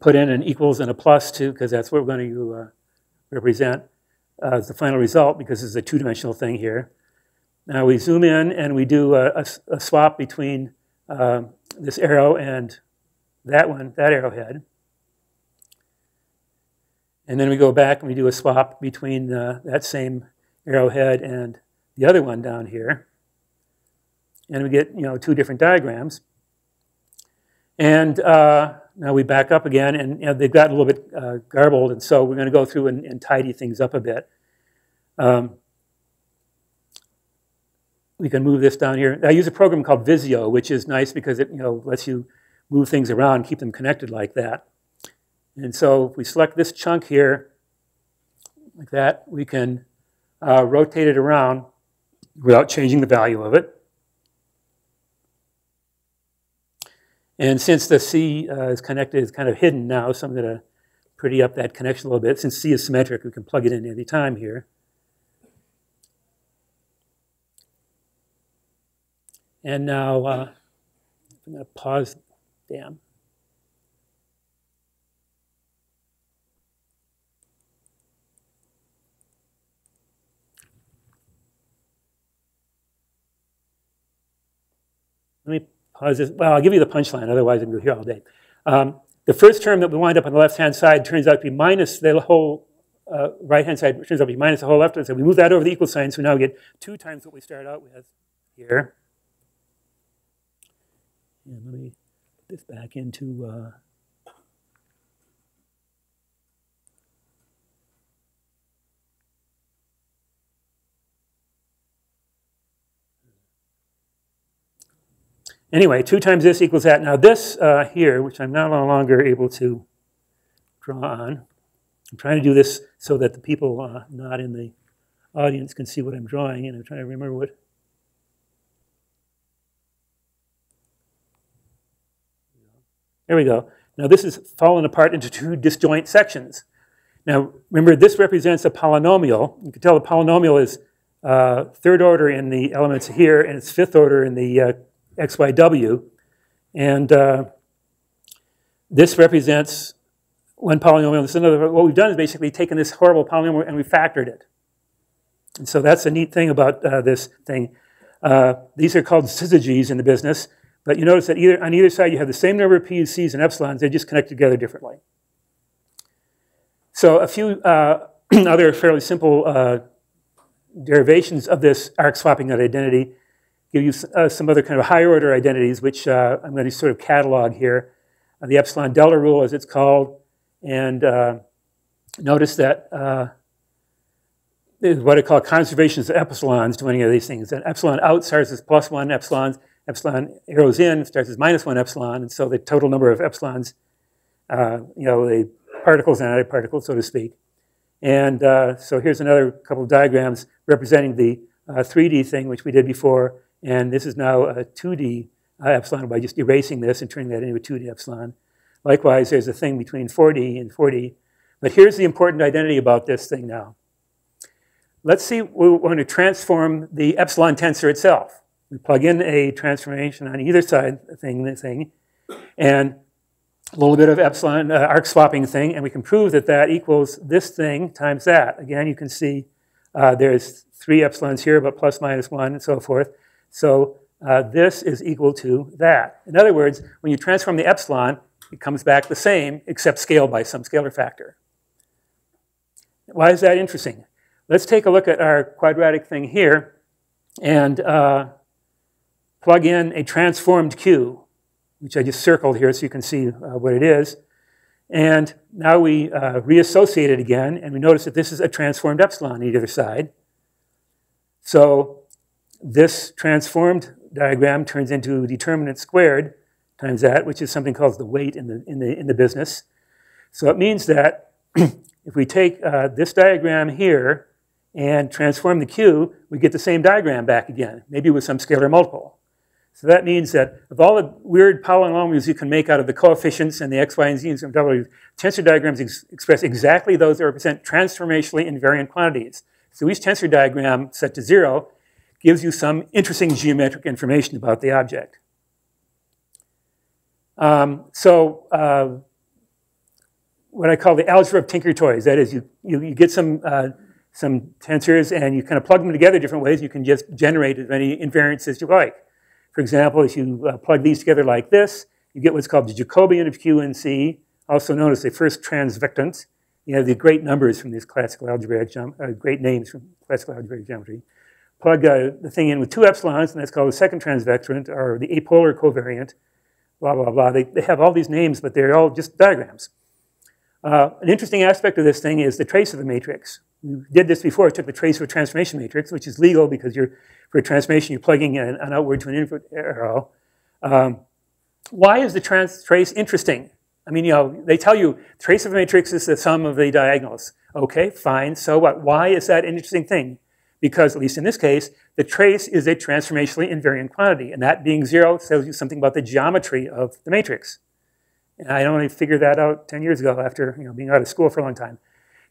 put in an equals and a plus to, because that's what we're going to uh, represent uh, as the final result, because it's a two-dimensional thing here. Now we zoom in and we do a, a, a swap between uh, this arrow and that one, that arrowhead. And then we go back and we do a swap between uh, that same arrowhead and the other one down here. And we get, you know, two different diagrams. And uh, now we back up again, and you know, they've got a little bit uh, garbled, and so we're going to go through and, and, tidy things up a bit. Um, we can move this down here. I use a program called Visio, which is nice because it you know lets you move things around, keep them connected like that. And so if we select this chunk here, like that, we can uh, rotate it around without changing the value of it. And since the C uh, is connected, it's kind of hidden now, so I'm going to pretty up that connection a little bit. Since C is symmetric, we can plug it in any time here. And now uh, I'm going to pause, damn. Let me well, I'll give you the punchline, otherwise I'm going to be here all day. Um, the first term that we wind up on the left-hand side turns out to be minus the whole uh, right-hand side turns out to be minus the whole left-hand side. We move that over the equal sign, so now we get two times what we started out with here. And let me put this back into uh, Anyway, 2 times this equals that. Now this uh, here, which I'm not no longer able to draw on, I'm trying to do this so that the people uh, not in the audience can see what I'm drawing, and I'm trying to remember what. There we go. Now this is fallen apart into two disjoint sections. Now remember, this represents a polynomial. You can tell the polynomial is uh, third order in the elements here, and it's fifth order in the uh, xyw. And uh, this represents one polynomial. This is another. What we've done is basically taken this horrible polynomial and we factored it. And so that's the neat thing about uh, this thing. Uh, these are called syzygies in the business. But you notice that either, on either side you have the same number of p's, c's, and epsilons. They just connect together differently. So a few uh, other fairly simple uh, derivations of this arc swapping identity give you uh, some other kind of higher order identities, which uh, I'm going to sort of catalog here. Uh, the epsilon delta rule, as it's called, and uh, notice that uh, what I call conservations of epsilons to any of these things. And epsilon out starts as plus one epsilon, epsilon arrows in starts as minus one epsilon, and so the total number of epsilons, uh, you know, the particles and antiparticles, so to speak. And so here's another couple of diagrams representing the 3D thing, which we did before, and this is now a 2D uh, epsilon by just erasing this and turning that into a 2D epsilon. Likewise, there's a thing between 4D and 4D. But here's the important identity about this thing now. Let's see, we want to transform the epsilon tensor itself. We plug in a transformation on either side thing, the thing, and a little bit of epsilon uh, arc swapping thing, and we can prove that that equals this thing times that. Again, you can see uh, there's three epsilons here, but plus minus one and so forth. So uh, this is equal to that. In other words, when you transform the epsilon, it comes back the same, except scaled by some scalar factor. Why is that interesting? Let's take a look at our quadratic thing here. And uh, plug in a transformed Q, which I just circled here so you can see uh, what it is. And now we uh, reassociate it again, and we notice that this is a transformed epsilon on either side. So this transformed diagram turns into determinant squared times that, which is something called the weight in the, in the, in the business. So it means that if we take uh, this diagram here and transform the Q, we get the same diagram back again, maybe with some scalar multiple. So that means that of all the weird polynomials you can make out of the coefficients and the x, y, and z and w, tensor diagrams ex express exactly those that represent transformationally invariant quantities. So each tensor diagram set to zero gives you some interesting geometric information about the object. Um, so uh, what I call the algebra of tinker toys, that is you, you, you get some, uh, some tensors and you kind of plug them together different ways. You can just generate as many invariants as you like. For example, if you uh, plug these together like this, you get what's called the Jacobian of Q and C, also known as the first transvectant. You have the great numbers from these classical algebraic, uh, great names from classical algebraic geometry. Plug uh, the thing in with two epsilons, and that's called the second transvectant, or the apolar covariant, blah, blah, blah. They, they have all these names, but they're all just diagrams. Uh, an interesting aspect of this thing is the trace of the matrix. We did this before. I took the trace of a transformation matrix, which is legal because you're, for a transformation, you're plugging an, an outward to an inward arrow. Um, why is the trace interesting? I mean, you know, they tell you trace of a matrix is the sum of the diagonals. Okay, fine. So what? Why is that an interesting thing? Because, at least in this case, the trace is a transformationally invariant quantity. And that being zero tells you something about the geometry of the matrix. And I only figured that out 10 years ago after you know, being out of school for a long time.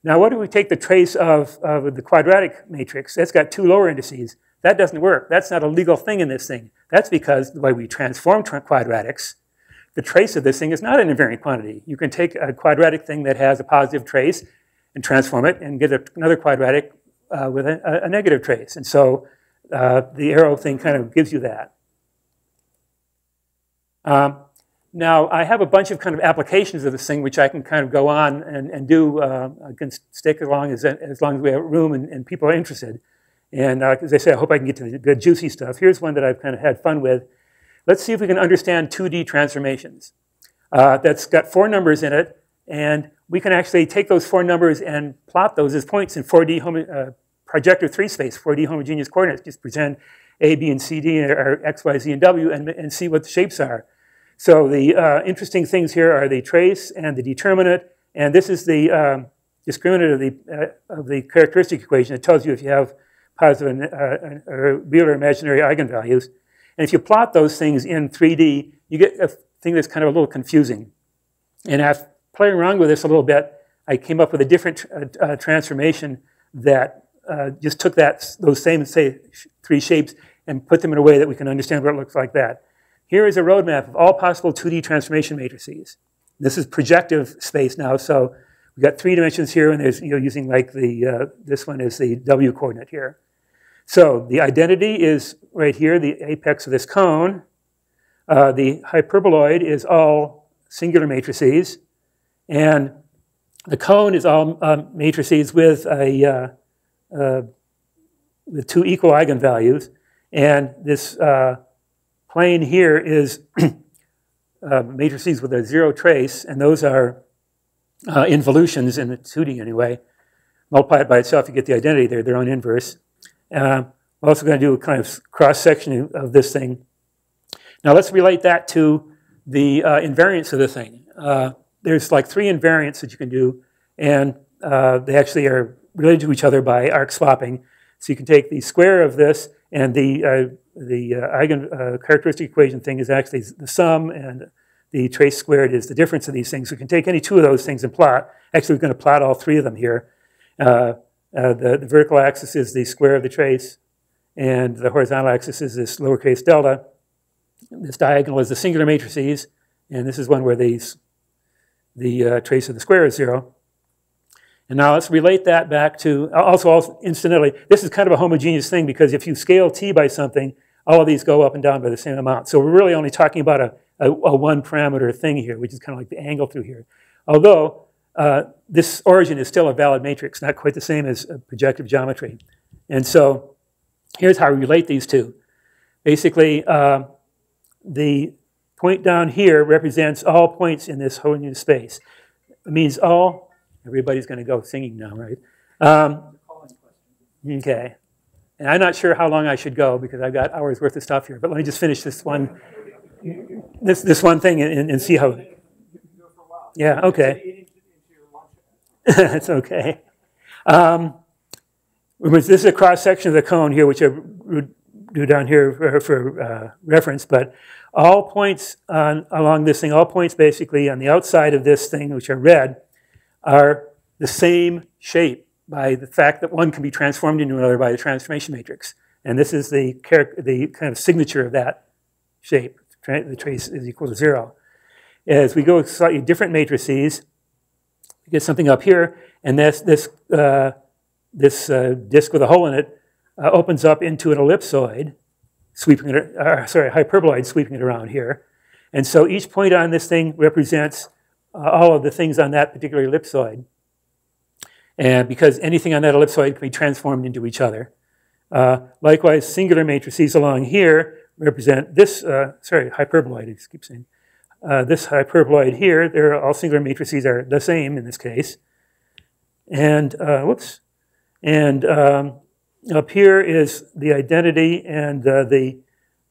Now, what do we take the trace of, of the quadratic matrix? That's got two lower indices. That doesn't work. That's not a legal thing in this thing. That's because the way we transform quadratics, the trace of this thing is not an invariant quantity. You can take a quadratic thing that has a positive trace and transform it and get another quadratic uh, with a, a, negative trace. And so uh, the arrow thing kind of gives you that. Um, now, I have a bunch of kind of applications of this thing, which I can kind of go on and, and do. Uh, I can stick along as, as long as we have room and, and people are interested. And uh, as I say, I hope I can get to the good juicy stuff. Here's one that I've kind of had fun with. Let's see if we can understand 2D transformations. Uh, that's got four numbers in it, and we can actually take those four numbers and plot those as points in 4D uh, projective three space, 4D homogeneous coordinates. Just pretend A, B, and C, D are X, Y, Z, and W, and, and see what the shapes are. So the uh, interesting things here are the trace and the determinant, and this is the um, discriminant of the, uh, of the characteristic equation. It tells you if you have positive uh, or real or imaginary eigenvalues. And if you plot those things in 3D, you get a thing that's kind of a little confusing. And after playing around with this a little bit, I came up with a different uh, uh, transformation that uh, just took that those same say three shapes and put them in a way that we can understand what it looks like that. Here is a roadmap of all possible 2D transformation matrices. This is projective space now, so we've got three dimensions here, and there's, you know, using like the, uh, this one is the W coordinate here. So the identity is right here, the apex of this cone. Uh, the hyperboloid is all singular matrices, and the cone is all uh, matrices with a uh, uh, with two equal eigenvalues, and this uh, plane here is uh, matrices with a zero trace, and those are uh, involutions in the 2D anyway. Multiply it by itself, you get the identity. They're their own inverse. Uh, we're also going to do a kind of cross-section of this thing. Now let's relate that to the uh, invariants of the thing. Uh, there's like three invariants that you can do, and uh, they actually are related to each other by arc swapping. So you can take the square of this and the, uh, the uh, eigen uh, characteristic equation thing is actually the sum, and the trace squared is the difference of these things. We can take any two of those things and plot. Actually, we're going to plot all three of them here. Uh, uh, the, the, vertical axis is the square of the trace, and the horizontal axis is this lowercase delta. This diagonal is the singular matrices, and this is one where these, the uh, trace of the square is zero. And now let's relate that back to, also, also, incidentally, this is kind of a homogeneous thing because if you scale t by something, all of these go up and down by the same amount. So we're really only talking about a, a, a one parameter thing here, which is kind of like the angle through here. Although uh, this origin is still a valid matrix, not quite the same as projective geometry. And so here's how we relate these two. Basically, uh, the point down here represents all points in this Arrhenius space. It means all, everybody's going to go singing now, right? Um, okay. And I'm not sure how long I should go because I've got hours worth of stuff here, but let me just finish this one, this, this one thing and, and see how. Yeah, okay. That's okay. Um, this is a cross section of the cone here, which I do down here for, for uh, reference, but all points on, along this thing, all points basically on the outside of this thing, which are red, are the same shape by the fact that one can be transformed into another by the transformation matrix. And this is the, the kind of signature of that shape. The trace is equal to zero. As we go with slightly different matrices, we get something up here, and this, this, uh, this uh, disk with a hole in it uh, opens up into an ellipsoid, sweeping it, uh, sorry, hyperboloid sweeping it around here. And so each point on this thing represents uh, all of the things on that particular ellipsoid. And because anything on that ellipsoid can be transformed into each other. Uh, likewise, singular matrices along here represent this, uh, sorry, hyperboloid, I keep saying. Uh, this hyperboloid here, they're all singular matrices are the same in this case. And, uh, whoops. And um, up here is the identity and uh, the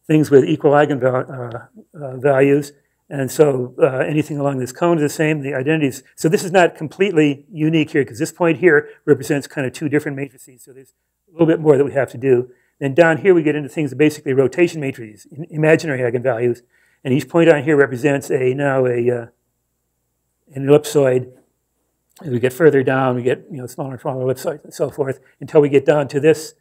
things with equal eigenvalues. Uh, and so uh, anything along this cone is the same, the identities. So this is not completely unique here because this point here represents kind of two different matrices. So there's a little bit more that we have to do. Then down here we get into things basically rotation matrices, imaginary eigenvalues. And each point on here represents a now a uh, an ellipsoid as we get further down, we get you know smaller and smaller ellipsoids and so forth until we get down to this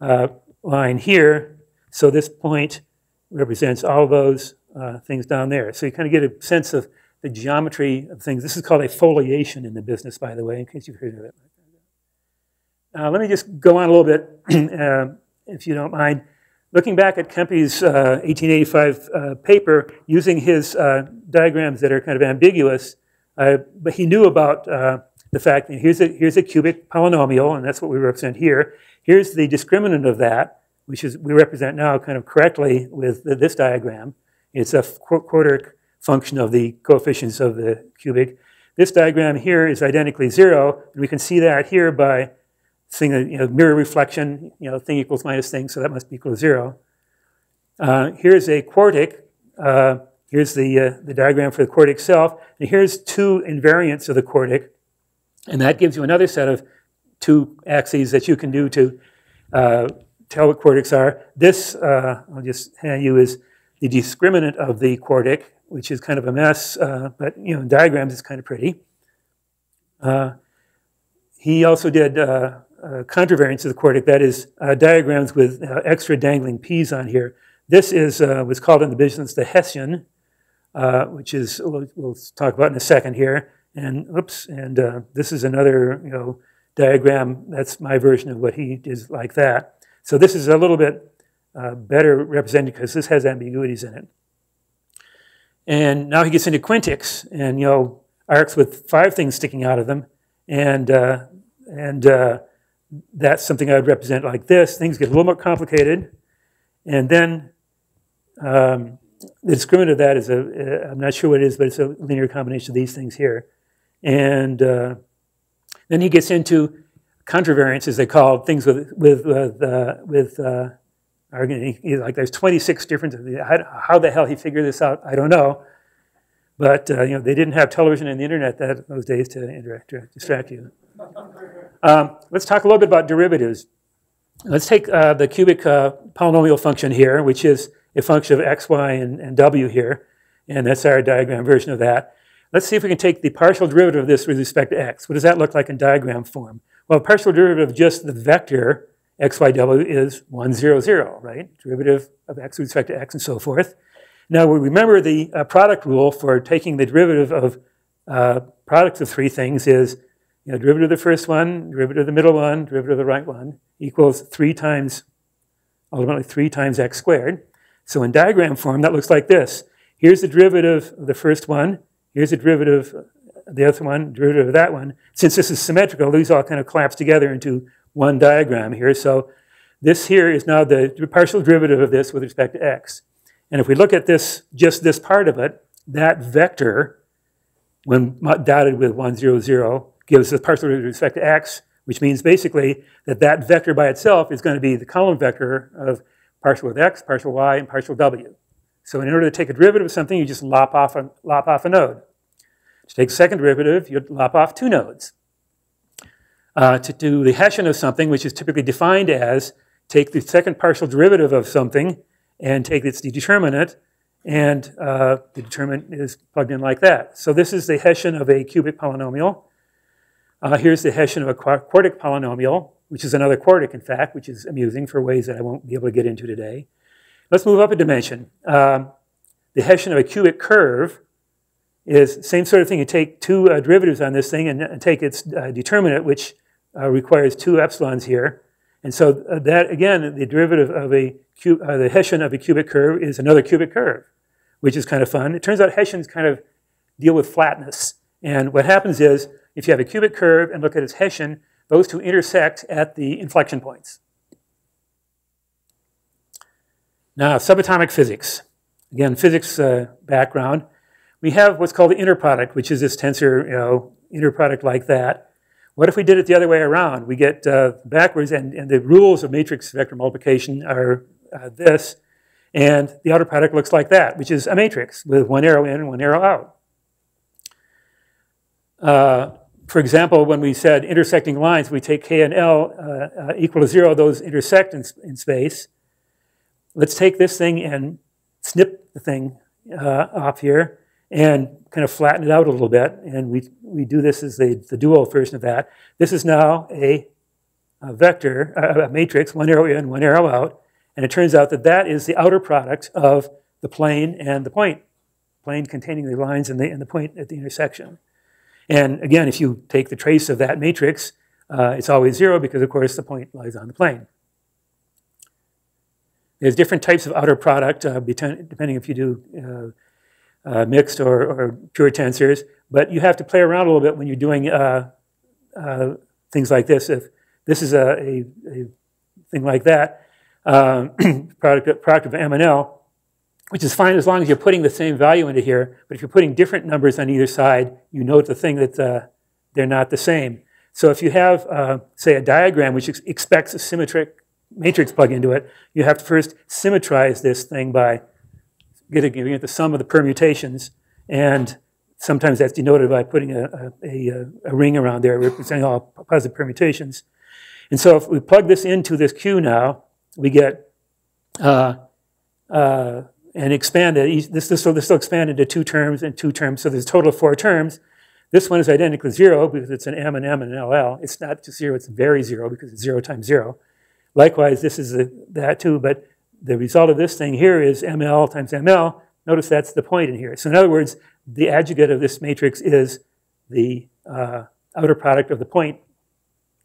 uh, line here. So this point represents all those uh, things down there. So you kind of get a sense of the geometry of things. This is called a foliation in the business, by the way, in case you've heard of it. Uh, let me just go on a little bit, uh, if you don't mind. Looking back at Kempe's 1885 uh, uh, paper, using his diagrams that are kind of ambiguous, but he knew about the fact that here's a, here's a cubic polynomial, and that's what we represent here. Here's the discriminant of that, which is we represent now kind of correctly with the, this diagram. It's a quartic function of the coefficients of the cubic. This diagram here is identically zero, and we can see that here by seeing a you know, mirror reflection, you know, thing equals minus thing, so that must be equal to zero. Uh, here's a quartic. Uh, Here's the, uh, the diagram for the quartic itself. And here's two invariants of the quartic. And that gives you another set of two axes that you can do to uh, tell what quartics are. This, uh, I'll just hand you, is the discriminant of the quartic, which is kind of a mess, uh, but you know, in diagrams it's kind of pretty. Uh, he also did uh, contravariants of the quartic, that is, diagrams with extra dangling p's on here. This is what's called in the business the Hessian, uh, which is we'll, we'll, talk about in a second here. And oops, and uh, this is another you know diagram. That's my version of what he is like that. So this is a little bit uh, better represented because this has ambiguities in it. And now he gets into quintics and you know arcs with five things sticking out of them, and uh, and uh, that's something I would represent like this. Things get a little more complicated, and then um, the discriminant of that is a, I'm not sure what it is, but it's a linear combination of these things here. And uh, then he gets into contravariants, as they call things with, with, with, uh, with uh, like there's 26 different, how the hell he figured this out, I don't know. But uh, you know, they didn't have television and the internet that, those days to interact, to distract you. Um, let's talk a little bit about derivatives. Let's take uh, the cubic uh, polynomial function here, which is a function of x, y, and, and w here. And that's our diagram version of that. Let's see if we can take the partial derivative of this with respect to x. What does that look like in diagram form? Well, partial derivative of just the vector x, y, w is 1, 0, 0, right? Derivative of x with respect to x and so forth. Now, we remember the uh, product rule for taking the derivative of uh, products of three things is you know, derivative of the first one, derivative of the middle one, derivative of the right one equals 3 times, ultimately 3 times x squared. So in diagram form, that looks like this. Here's the derivative of the first one. Here's the derivative of the other one, derivative of that one. Since this is symmetrical, these all kind of collapse together into one diagram here. So This here is now the partial derivative of this with respect to x. And if we look at this, just this part of it, that vector, when dotted with 1, 0, 0, gives the partial derivative with respect to x, which means basically that that vector by itself is going to be the column vector of partial with x, partial y, and partial w. So in order to take a derivative of something, you just lop off a, lop off a node. To take a second derivative, you lop off two nodes. Uh, to do the Hessian of something, which is typically defined as take the second partial derivative of something and take its determinant, and uh, the determinant is plugged in like that. So this is the Hessian of a cubic polynomial. Uh, here's the Hessian of a quartic polynomial, which is another quartic, in fact, which is amusing for ways that I won't be able to get into today. Let's move up a dimension. Um, the Hessian of a cubic curve is same sort of thing. You take two uh, derivatives on this thing and, and take its uh, determinant, which uh, requires two epsilons here. And so uh, that, again, the derivative of a, cube, uh, the Hessian of a cubic curve is another cubic curve, which is kind of fun. It turns out Hessians kind of deal with flatness. And what happens is, if you have a cubic curve and look at its Hessian, those two intersect at the inflection points. Now, subatomic physics. Again, physics uh, background. We have what's called the inner product, which is this tensor, you know, inner product like that. What if we did it the other way around? We get uh, backwards, and, and the rules of matrix vector multiplication are uh, this, and the outer product looks like that, which is a matrix with one arrow in and one arrow out. Uh, for example, when we said intersecting lines, we take k and l uh, uh, equal to zero, those intersect in, in, space. Let's take this thing and snip the thing uh, off here and kind of flatten it out a little bit. And we, we do this as the, the dual version of that. This is now a, a vector, a, a matrix, one arrow in, one arrow out. And it turns out that that is the outer product of the plane and the point, plane containing the lines and the, and the point at the intersection. And again, if you take the trace of that matrix, uh, it's always zero because, of course, the point lies on the plane. There's different types of outer product, uh, depending if you do uh, mixed or, or, pure tensors. But you have to play around a little bit when you're doing uh, uh, things like this. If this is a, a, a thing like that, um, product, product of M and L, which is fine as long as you're putting the same value into here. But if you're putting different numbers on either side, you note the thing that uh, they're not the same. So if you have, uh, say, a diagram which ex expects a symmetric matrix plug into it, you have to first symmetrize this thing by getting, it the sum of the permutations. And sometimes that's denoted by putting a, a, a, a ring around there representing all positive permutations. And so if we plug this into this Q now, we get uh, uh, and expand it. This, this, will, this will expand into two terms and two terms. So there's a total of four terms. This one is identical to zero because it's an M and M and an LL. It's not just zero, it's very zero because it's zero times zero. Likewise, this is a, that too, but the result of this thing here is ML times ML. Notice that's the point in here. So in other words, the adjugate of this matrix is the uh, outer product of the point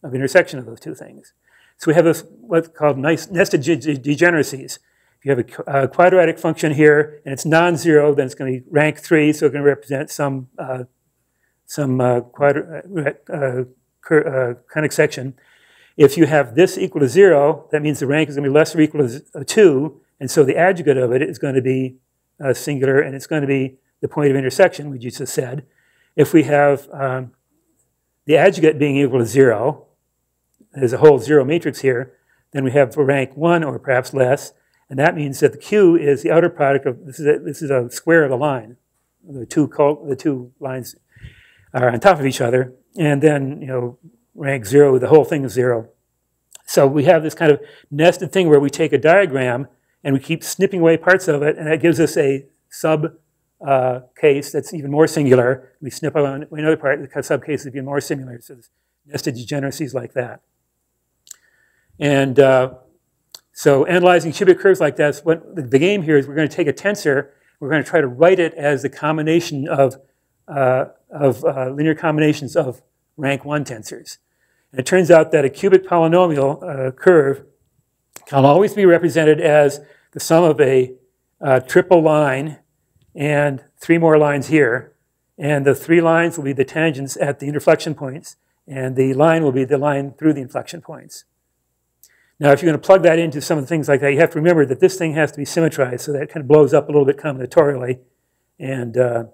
of intersection of those two things. So we have this what's called nice nested degeneracies. If you have a, a, quadratic function here and it's non-zero, then it's going to be rank three, so it's going to represent some uh, some uh, quadra, uh, uh conic section. If you have this equal to zero, that means the rank is going to be less or equal to uh, two, and so the adjugate of it is going to be uh, singular, and it's going to be the point of intersection, which you just said. If we have um, the adjugate being equal to zero, there's a whole zero matrix here, then we have rank one or perhaps less, and that means that the Q is the outer product of, this is a, this is a square of a line. The two, the two lines are on top of each other. And then, you know, rank zero, the whole thing is zero. So we have this kind of nested thing where we take a diagram and we keep snipping away parts of it, and that gives us a sub uh, case that's even more singular. We snip away another part, the sub case is even more singular. So there's nested degeneracies like that. And uh, so analyzing cubic curves like that, what the game here is we're going to take a tensor, we're going to try to write it as the combination of, uh, of uh, linear combinations of rank one tensors. And it turns out that a cubic polynomial uh, curve can always be represented as the sum of a uh, triple line and three more lines here. And the three lines will be the tangents at the inflection points, and the line will be the line through the inflection points. Now, if you're going to plug that into some of the things like that, you have to remember that this thing has to be symmetrized, so that kind of blows up a little bit combinatorially, and uh,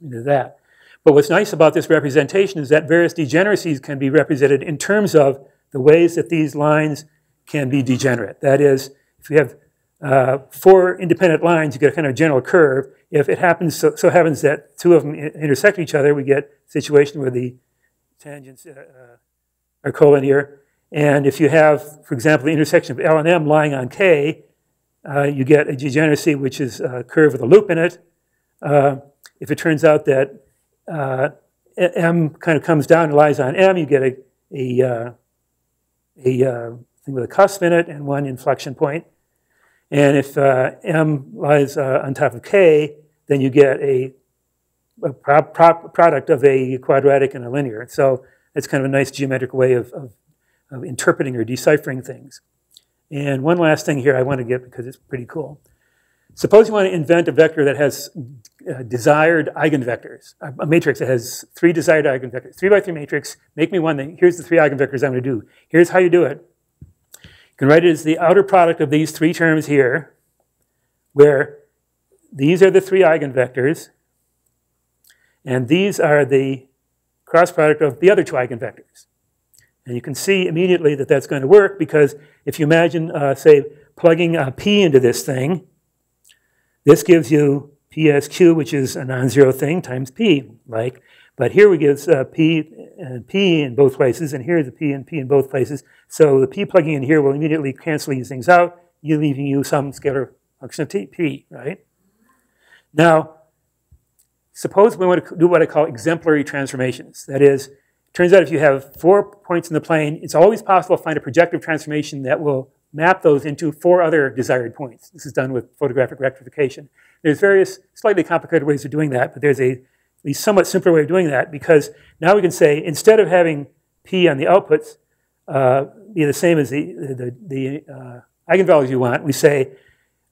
that. But what's nice about this representation is that various degeneracies can be represented in terms of the ways that these lines can be degenerate. That is, if you have uh, four independent lines, you get a kind of general curve. If it happens, so, so happens that two of them intersect each other, we get a situation where the tangents uh, uh, are collinear. And if you have, for example, the intersection of L and M lying on K, uh, you get a degeneracy which is a curve with a loop in it. Uh, if it turns out that uh, M kind of comes down and lies on M, you get a, a, uh, a uh, thing with a cusp in it and one inflection point. And if uh, M lies on top of K, then you get a, a pro pro product of a quadratic and a linear. So it's kind of a nice geometric way of, of of interpreting or deciphering things. And one last thing here I want to get because it's pretty cool. Suppose you want to invent a vector that has uh, desired eigenvectors, a matrix that has three desired eigenvectors, three by three matrix, make me one thing. Here's the three eigenvectors I'm going to do. Here's how you do it. You can write it as the outer product of these three terms here, where these are the three eigenvectors, and these are the cross product of the other two eigenvectors. And you can see immediately that that's going to work because if you imagine, uh, say, plugging a p into this thing, this gives you PSQ, which is a non-zero thing, times p, like. But here we get uh, p and p in both places, and here the P and p in both places. So the p plugging in here will immediately cancel these things out, you leaving you some scalar function of t, p, right? Now, suppose we want to do what I call exemplary transformations. That is, Turns out if you have four points in the plane, it's always possible to find a projective transformation that will map those into four other desired points. This is done with photographic rectification. There's various slightly complicated ways of doing that, but there's a, somewhat simpler way of doing that because now we can say instead of having P on the outputs uh, be the same as the, the, the uh, eigenvalues you want, we say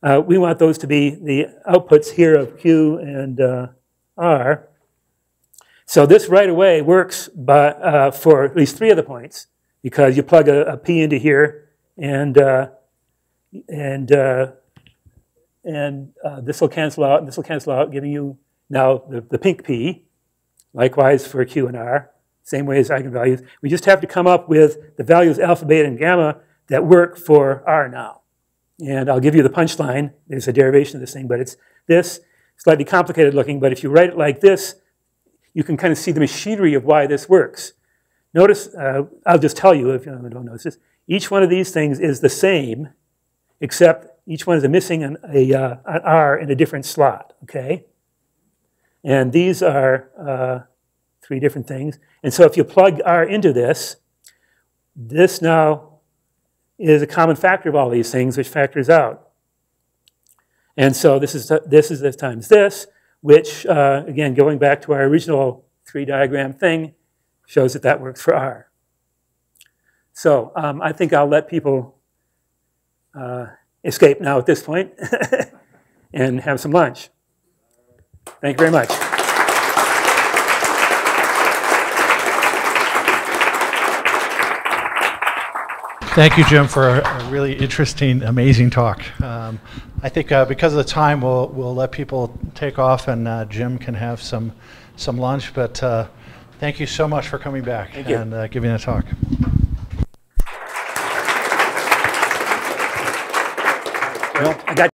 uh, we want those to be the outputs here of Q and uh, R so this right away works uh, for at least three of the points because you plug a, a P into here and, uh, and, uh, and uh, this will cancel out and this will cancel out, giving you now the, the pink P. Likewise for Q and R, same way as eigenvalues. We just have to come up with the values alpha, beta, and gamma that work for R now. And I'll give you the punchline. There's a derivation of this thing, but it's this, slightly complicated looking, but if you write it like this, you can kind of see the machinery of why this works. Notice, uh, I'll just tell you if you don't notice this, each one of these things is the same, except each one is missing an, a, uh, an R in a different slot, okay? And these are uh, three different things. And so if you plug R into this, this now is a common factor of all these things, which factors out. And so this is, this is this times this, which, uh, again, going back to our original three diagram thing, shows that that works for R. So um, I think I'll let people uh, escape now at this point and have some lunch. Thank you very much. Thank you, Jim, for a, really interesting, amazing talk. Um, I think uh, because of the time, we'll we'll let people take off, and uh, Jim can have some some lunch. But uh, thank you so much for coming back and uh, giving a talk. Well, I got.